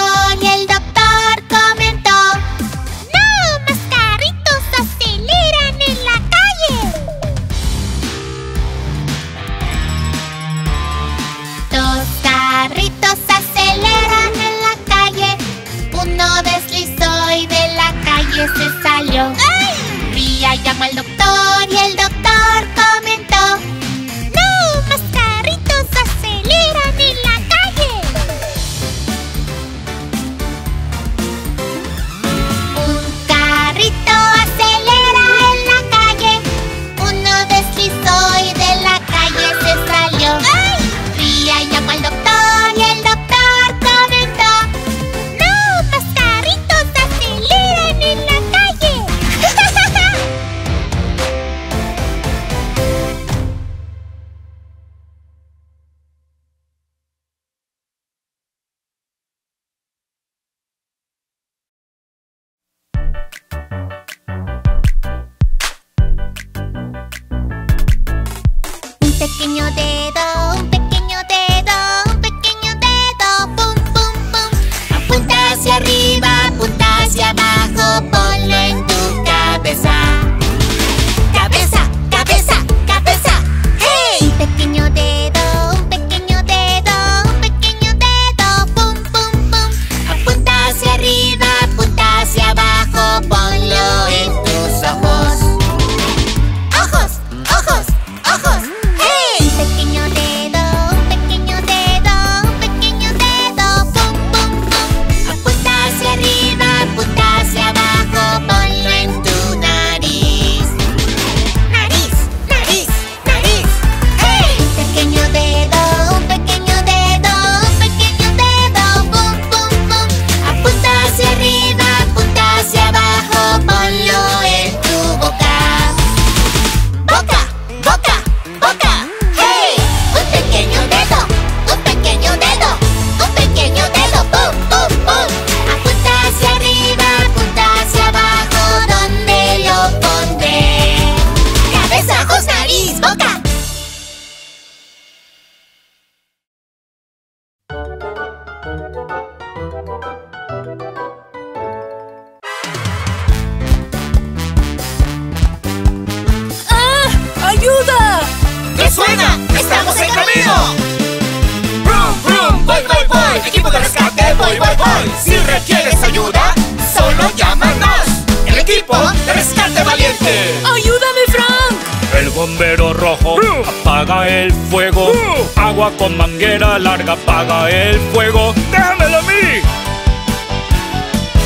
de Boy Boy Boy. Si requieres ayuda, solo llámanos. El equipo de rescate valiente. ¡Ayúdame, Frank! El bombero rojo apaga el fuego. Agua con manguera larga apaga el fuego. ¡Déjamelo a mí!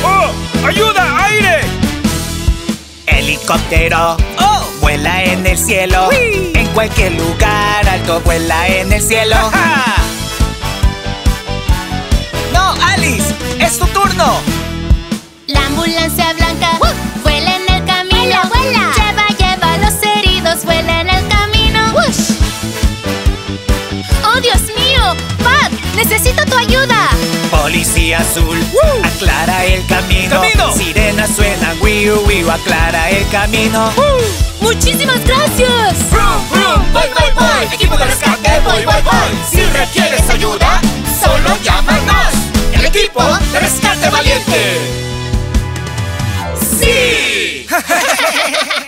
¡Oh! ¡Ayuda, aire! Helicóptero. ¡Oh! Vuela en el cielo. En cualquier lugar alto vuela en el cielo. Ajá. ¡Es tu turno! La ambulancia blanca ¡Uh! vuela en el camino. ¡Vuela, vuela! Lleva, lleva a los heridos, vuela en el camino. ¡Wush! ¡Oh, Dios mío! ¡Pat! ¡Necesito tu ayuda! Policía azul, ¡Uh! aclara el camino. ¡Camino! Sirena suena, wiu, wiu, aclara el camino. ¡Muchísimas gracias! ¡Brum, brum! ¡Voy, voy, voy! Equipo de rescate, voy, voy, voy. Si requieres ayuda, solo llama equipo de rescate valiente. ¡Sí! [LAUGHS]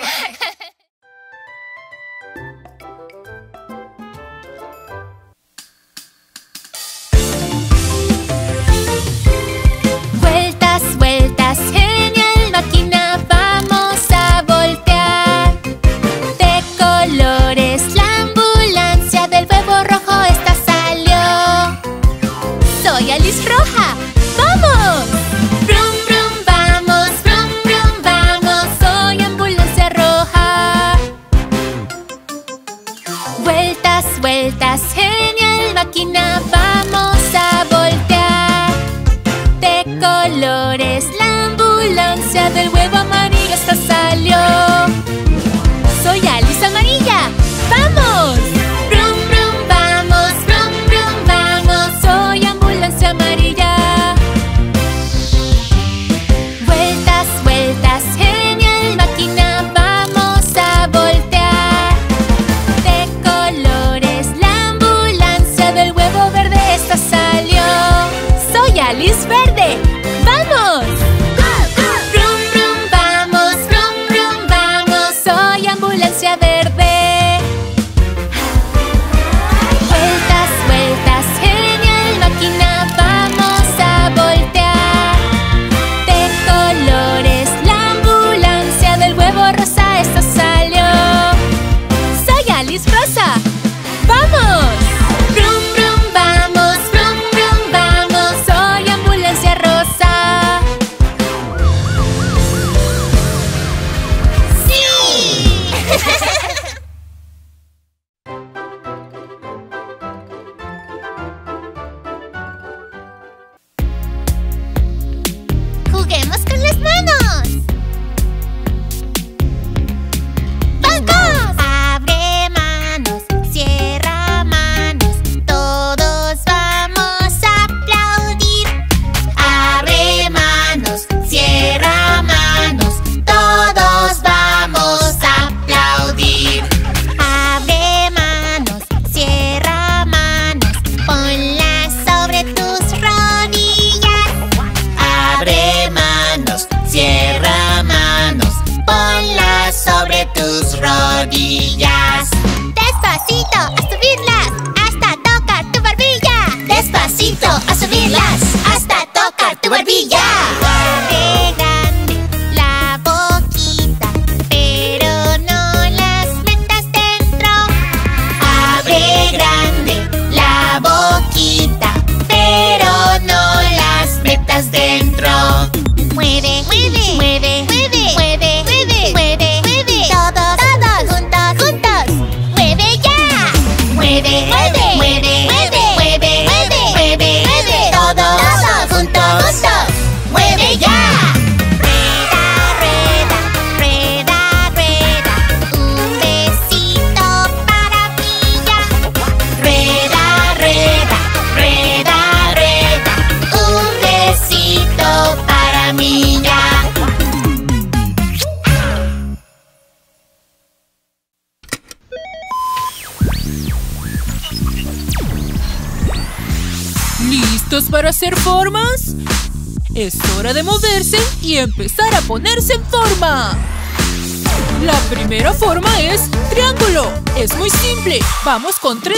Vamos con tres.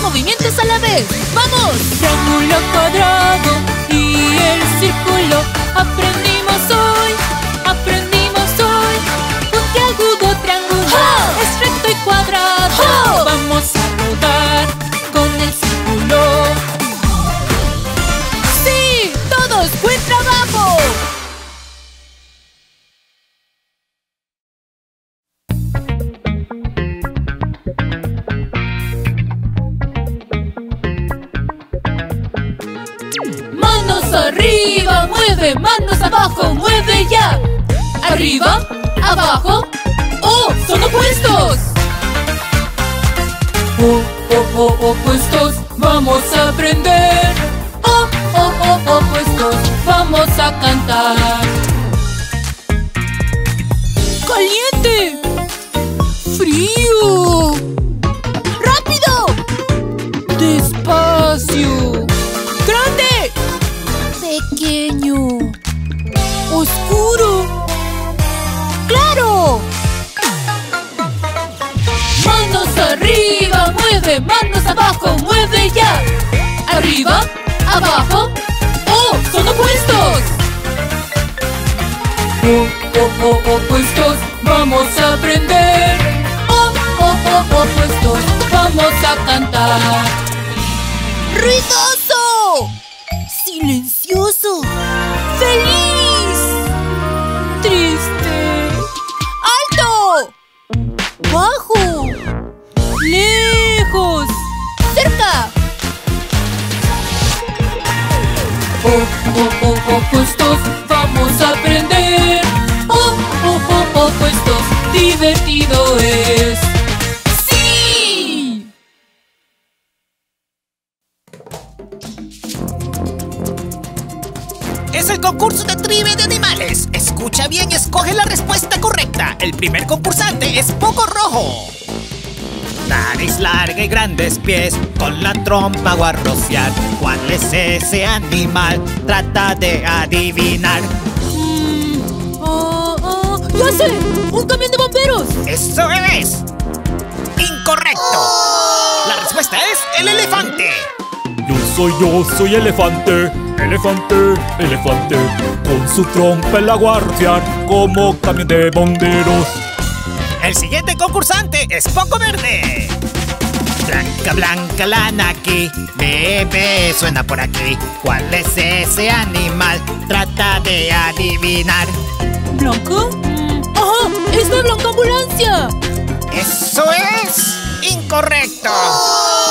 Movimientos a la vez. ¡Vamos! Triángulo cuadrado y el círculo. Aprendimos abajo. ¡Oh! ¡Son opuestos! Oh, oh, oh, opuestos, vamos a aprender. Oh, oh, oh, opuestos, vamos a cantar. ¡Caliente! ¡Frío! Abajo, mueve ya. Arriba, abajo. ¡Oh! ¡Son opuestos! Oh, oh, oh, opuestos, vamos a aprender. Oh, oh, oh, opuestos, vamos a cantar. ¡Ruidoso! Oh, oh, oh, opuestos, vamos a aprender. Oh, oh, oh, opuestos, divertido es. ¡Sí! Es el concurso de trivia de animales. Escucha bien y escoge la respuesta correcta. El primer concursante es Poco Rojo. Nariz larga y grandes pies, con la trompa o a rociar. ¿Cuál es ese animal? Trata de adivinar. Oh, oh, ¡Ya sé! ¡Un camión de bomberos! ¡Eso es! ¡Incorrecto! La respuesta es el elefante. Yo soy yo, soy elefante, elefante, elefante. Con su trompa el agua a rociar como camión de bomberos. El siguiente concursante es Poco Verde. Blanca, blanca lana aquí, bebé suena por aquí. ¿Cuál es ese animal? Trata de adivinar. ¿Blanca? ¡Ajá! ¡Es la Blanca Ambulancia! ¡Eso es! ¡Incorrecto!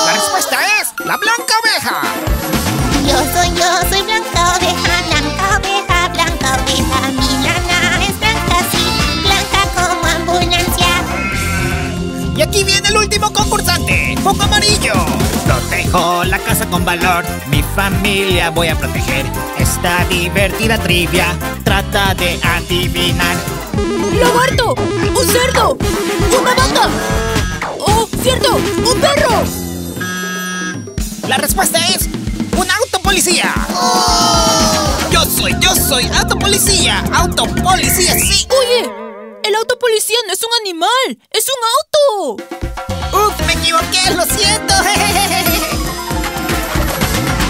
La respuesta es la blanca oveja. Yo soy yo, soy blanca oveja, Y aquí viene el último concursante, Poco Amarillo. Protejo la casa con valor, mi familia voy a proteger. Esta divertida trivia trata de adivinar. ¡Lagarto! ¡Un cerdo! ¡Una vaca! ¡Oh, cierto! ¡Un perro! La respuesta es un autopolicía. Yo soy, yo soy autopolicía, autopolicía, sí. Oye, el autopolicía no es un animal, es un auto. ¡Uf! Me equivoqué, lo siento. [LAUGHS]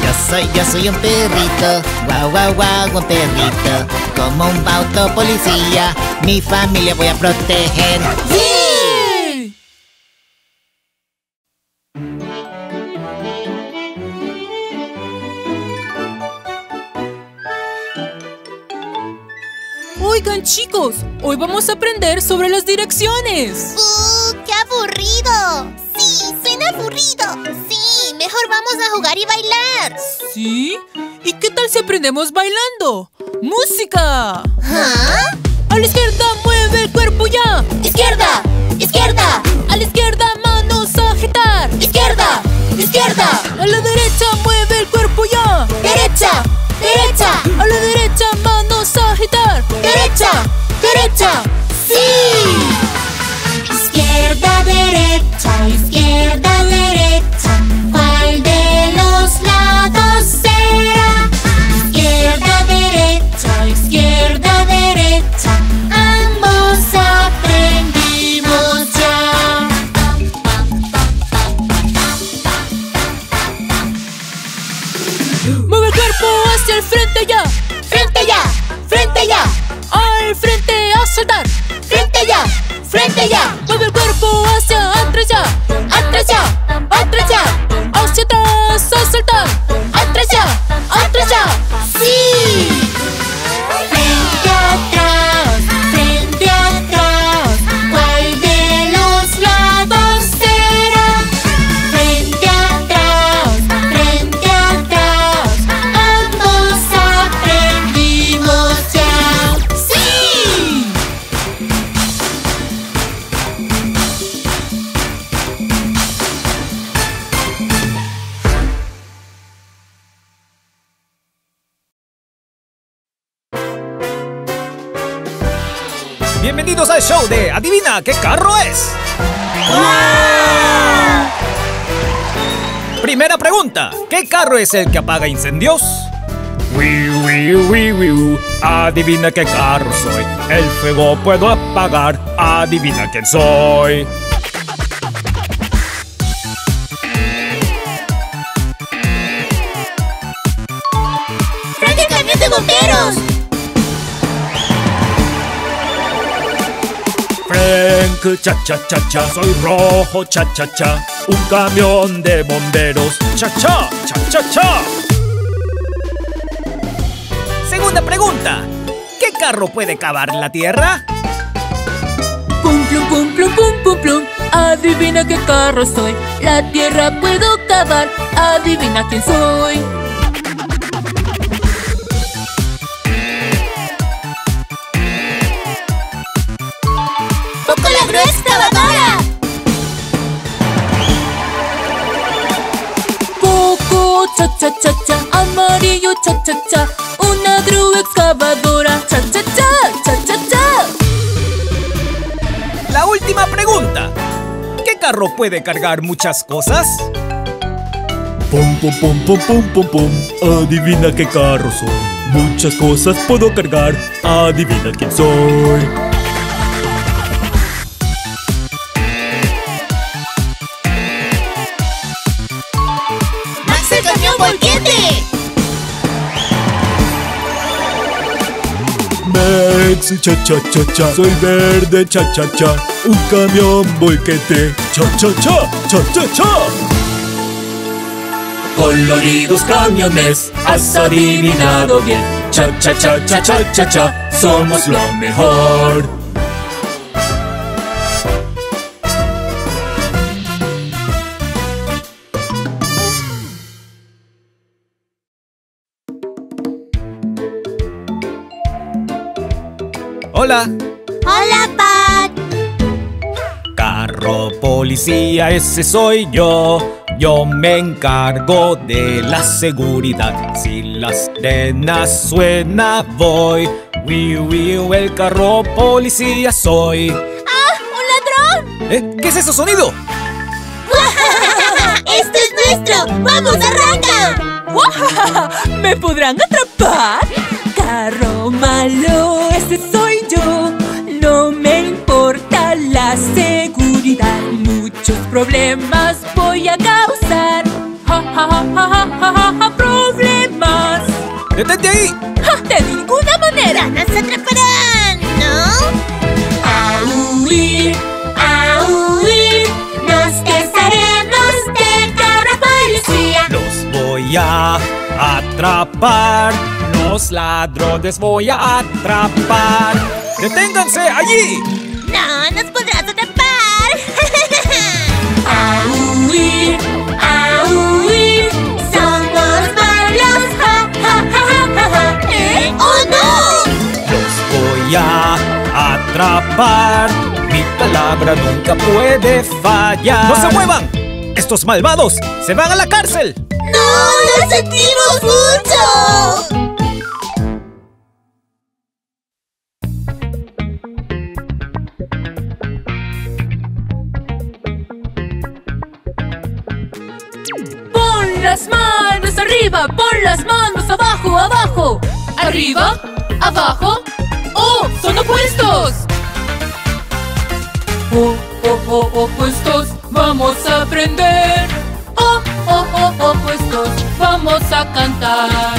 Yo soy, yo soy un perrito, guau, guau, guau, un perrito. Como un autopolicía, mi familia voy a proteger. ¡Sí! Oigan chicos, hoy vamos a aprender sobre las direcciones. ¡Uh, qué aburrido! Sí, suena aburrido. Sí, mejor vamos a jugar y bailar. ¿Sí? ¿Y qué tal si aprendemos bailando? ¡Música! ¿Ah? A la izquierda mueve el cuerpo ya. Izquierda, izquierda, A la izquierda manos a agitar. izquierda, izquierda, derecha. ¡Sí! Izquierda, frente ya. Adivina qué carro es. Primera pregunta. ¿Qué carro es el que apaga incendios? Adivina qué carro soy. El fuego puedo apagar. Adivina quién soy. Cha cha cha cha. Soy rojo, cha cha cha. Un camión de bomberos. Cha cha, cha cha cha. Segunda pregunta. ¿Qué carro puede cavar la tierra? Pum, plum, pum, plum, pum, pum, plum. Adivina qué carro soy. La tierra puedo cavar. Adivina quién soy. Coco, cha cha cha cha. Amarillo, cha cha cha. Una grúa excavadora. Cha cha cha, cha cha cha. La última pregunta. ¿Qué carro puede cargar muchas cosas? Pum pum pum pum pum pum pum. Adivina qué carro soy. Muchas cosas puedo cargar. Adivina quién soy. Mex, cha cha cha. Soy verde, cha cha cha. Un camión volquete. Cha cha cha, cha cha cha. Coloridos camiones, has adivinado bien. Cha cha cha cha cha cha cha, somos lo mejor. Hola. ¡Hola, Pat! Carro policía, ese soy yo. Yo me encargo de la seguridad. Si las nenas suena, voy. Wiu, wiu, el carro policía soy. ¡Ah, un ladrón! ¿Eh? ¿Qué es ese sonido? [LAUGHS] ¡Esto es nuestro! ¡Vamos, arranca! [LAUGHS] [LAUGHS] ¿Me podrán atrapar? Carro malo, ese soy yo. No me importa la seguridad. Muchos problemas voy a causar. Ja, ja, ja, ja, ja, ja, ja, ja, problemas. ¡Detente ahí! Ja, de ninguna manera. ¡Nos atraparán! ¿No? ¡A huir! ¡A huir! ¡Nos desharemos carro policía! Los voy a atrapar. los ladrones voy a atrapar. ¡Deténganse allí! ¡No nos podrás atrapar! [LAUGHS] ¡A huir! ¡A huir! ¡Somos malos! ¡Ja, ja, ja, ja, ja, ja! ¿Eh? ¡Oh, no! Los voy a atrapar. Mi palabra nunca puede fallar. ¡No se muevan! ¡Estos malvados se van a la cárcel! ¡No! ¡Lo sentimos mucho! Pon las manos arriba, pon las manos abajo, abajo. Arriba, abajo. ¡Oh! ¡Son opuestos! Oh, oh, oh, opuestos, vamos a aprender. Oh, oh, oh, opuestos, vamos a cantar.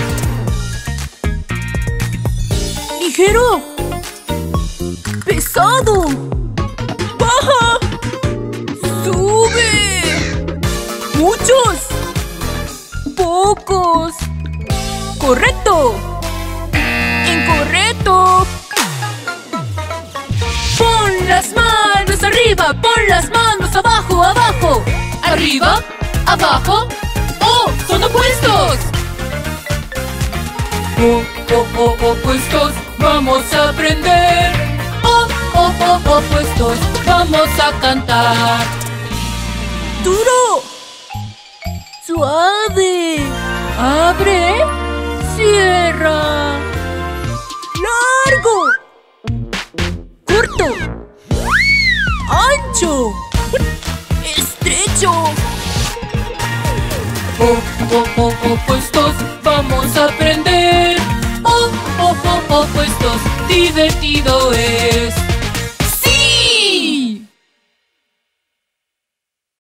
¡Ligero! ¡Pesado! ¡Baja! ¡Sube! ¡Muchos! ¡Pocos! ¡Correcto! ¡Incorrecto! ¡Pon las manos arriba! ¡Pon las manos abajo! ¡Abajo! ¡Arriba! ¡Abajo! ¡Oh! ¡Son opuestos! Oh, oh, oh, opuestos, vamos a aprender. Oh, oh, oh, opuestos, vamos a cantar. ¡Duro! ¡Suave! ¡Abre! ¡Cierra! ¡Largo! ¡Ancho! ¡Estrecho! Oh, oh, oh, opuestos, vamos a aprender. Oh, oh, oh, opuestos, divertido es.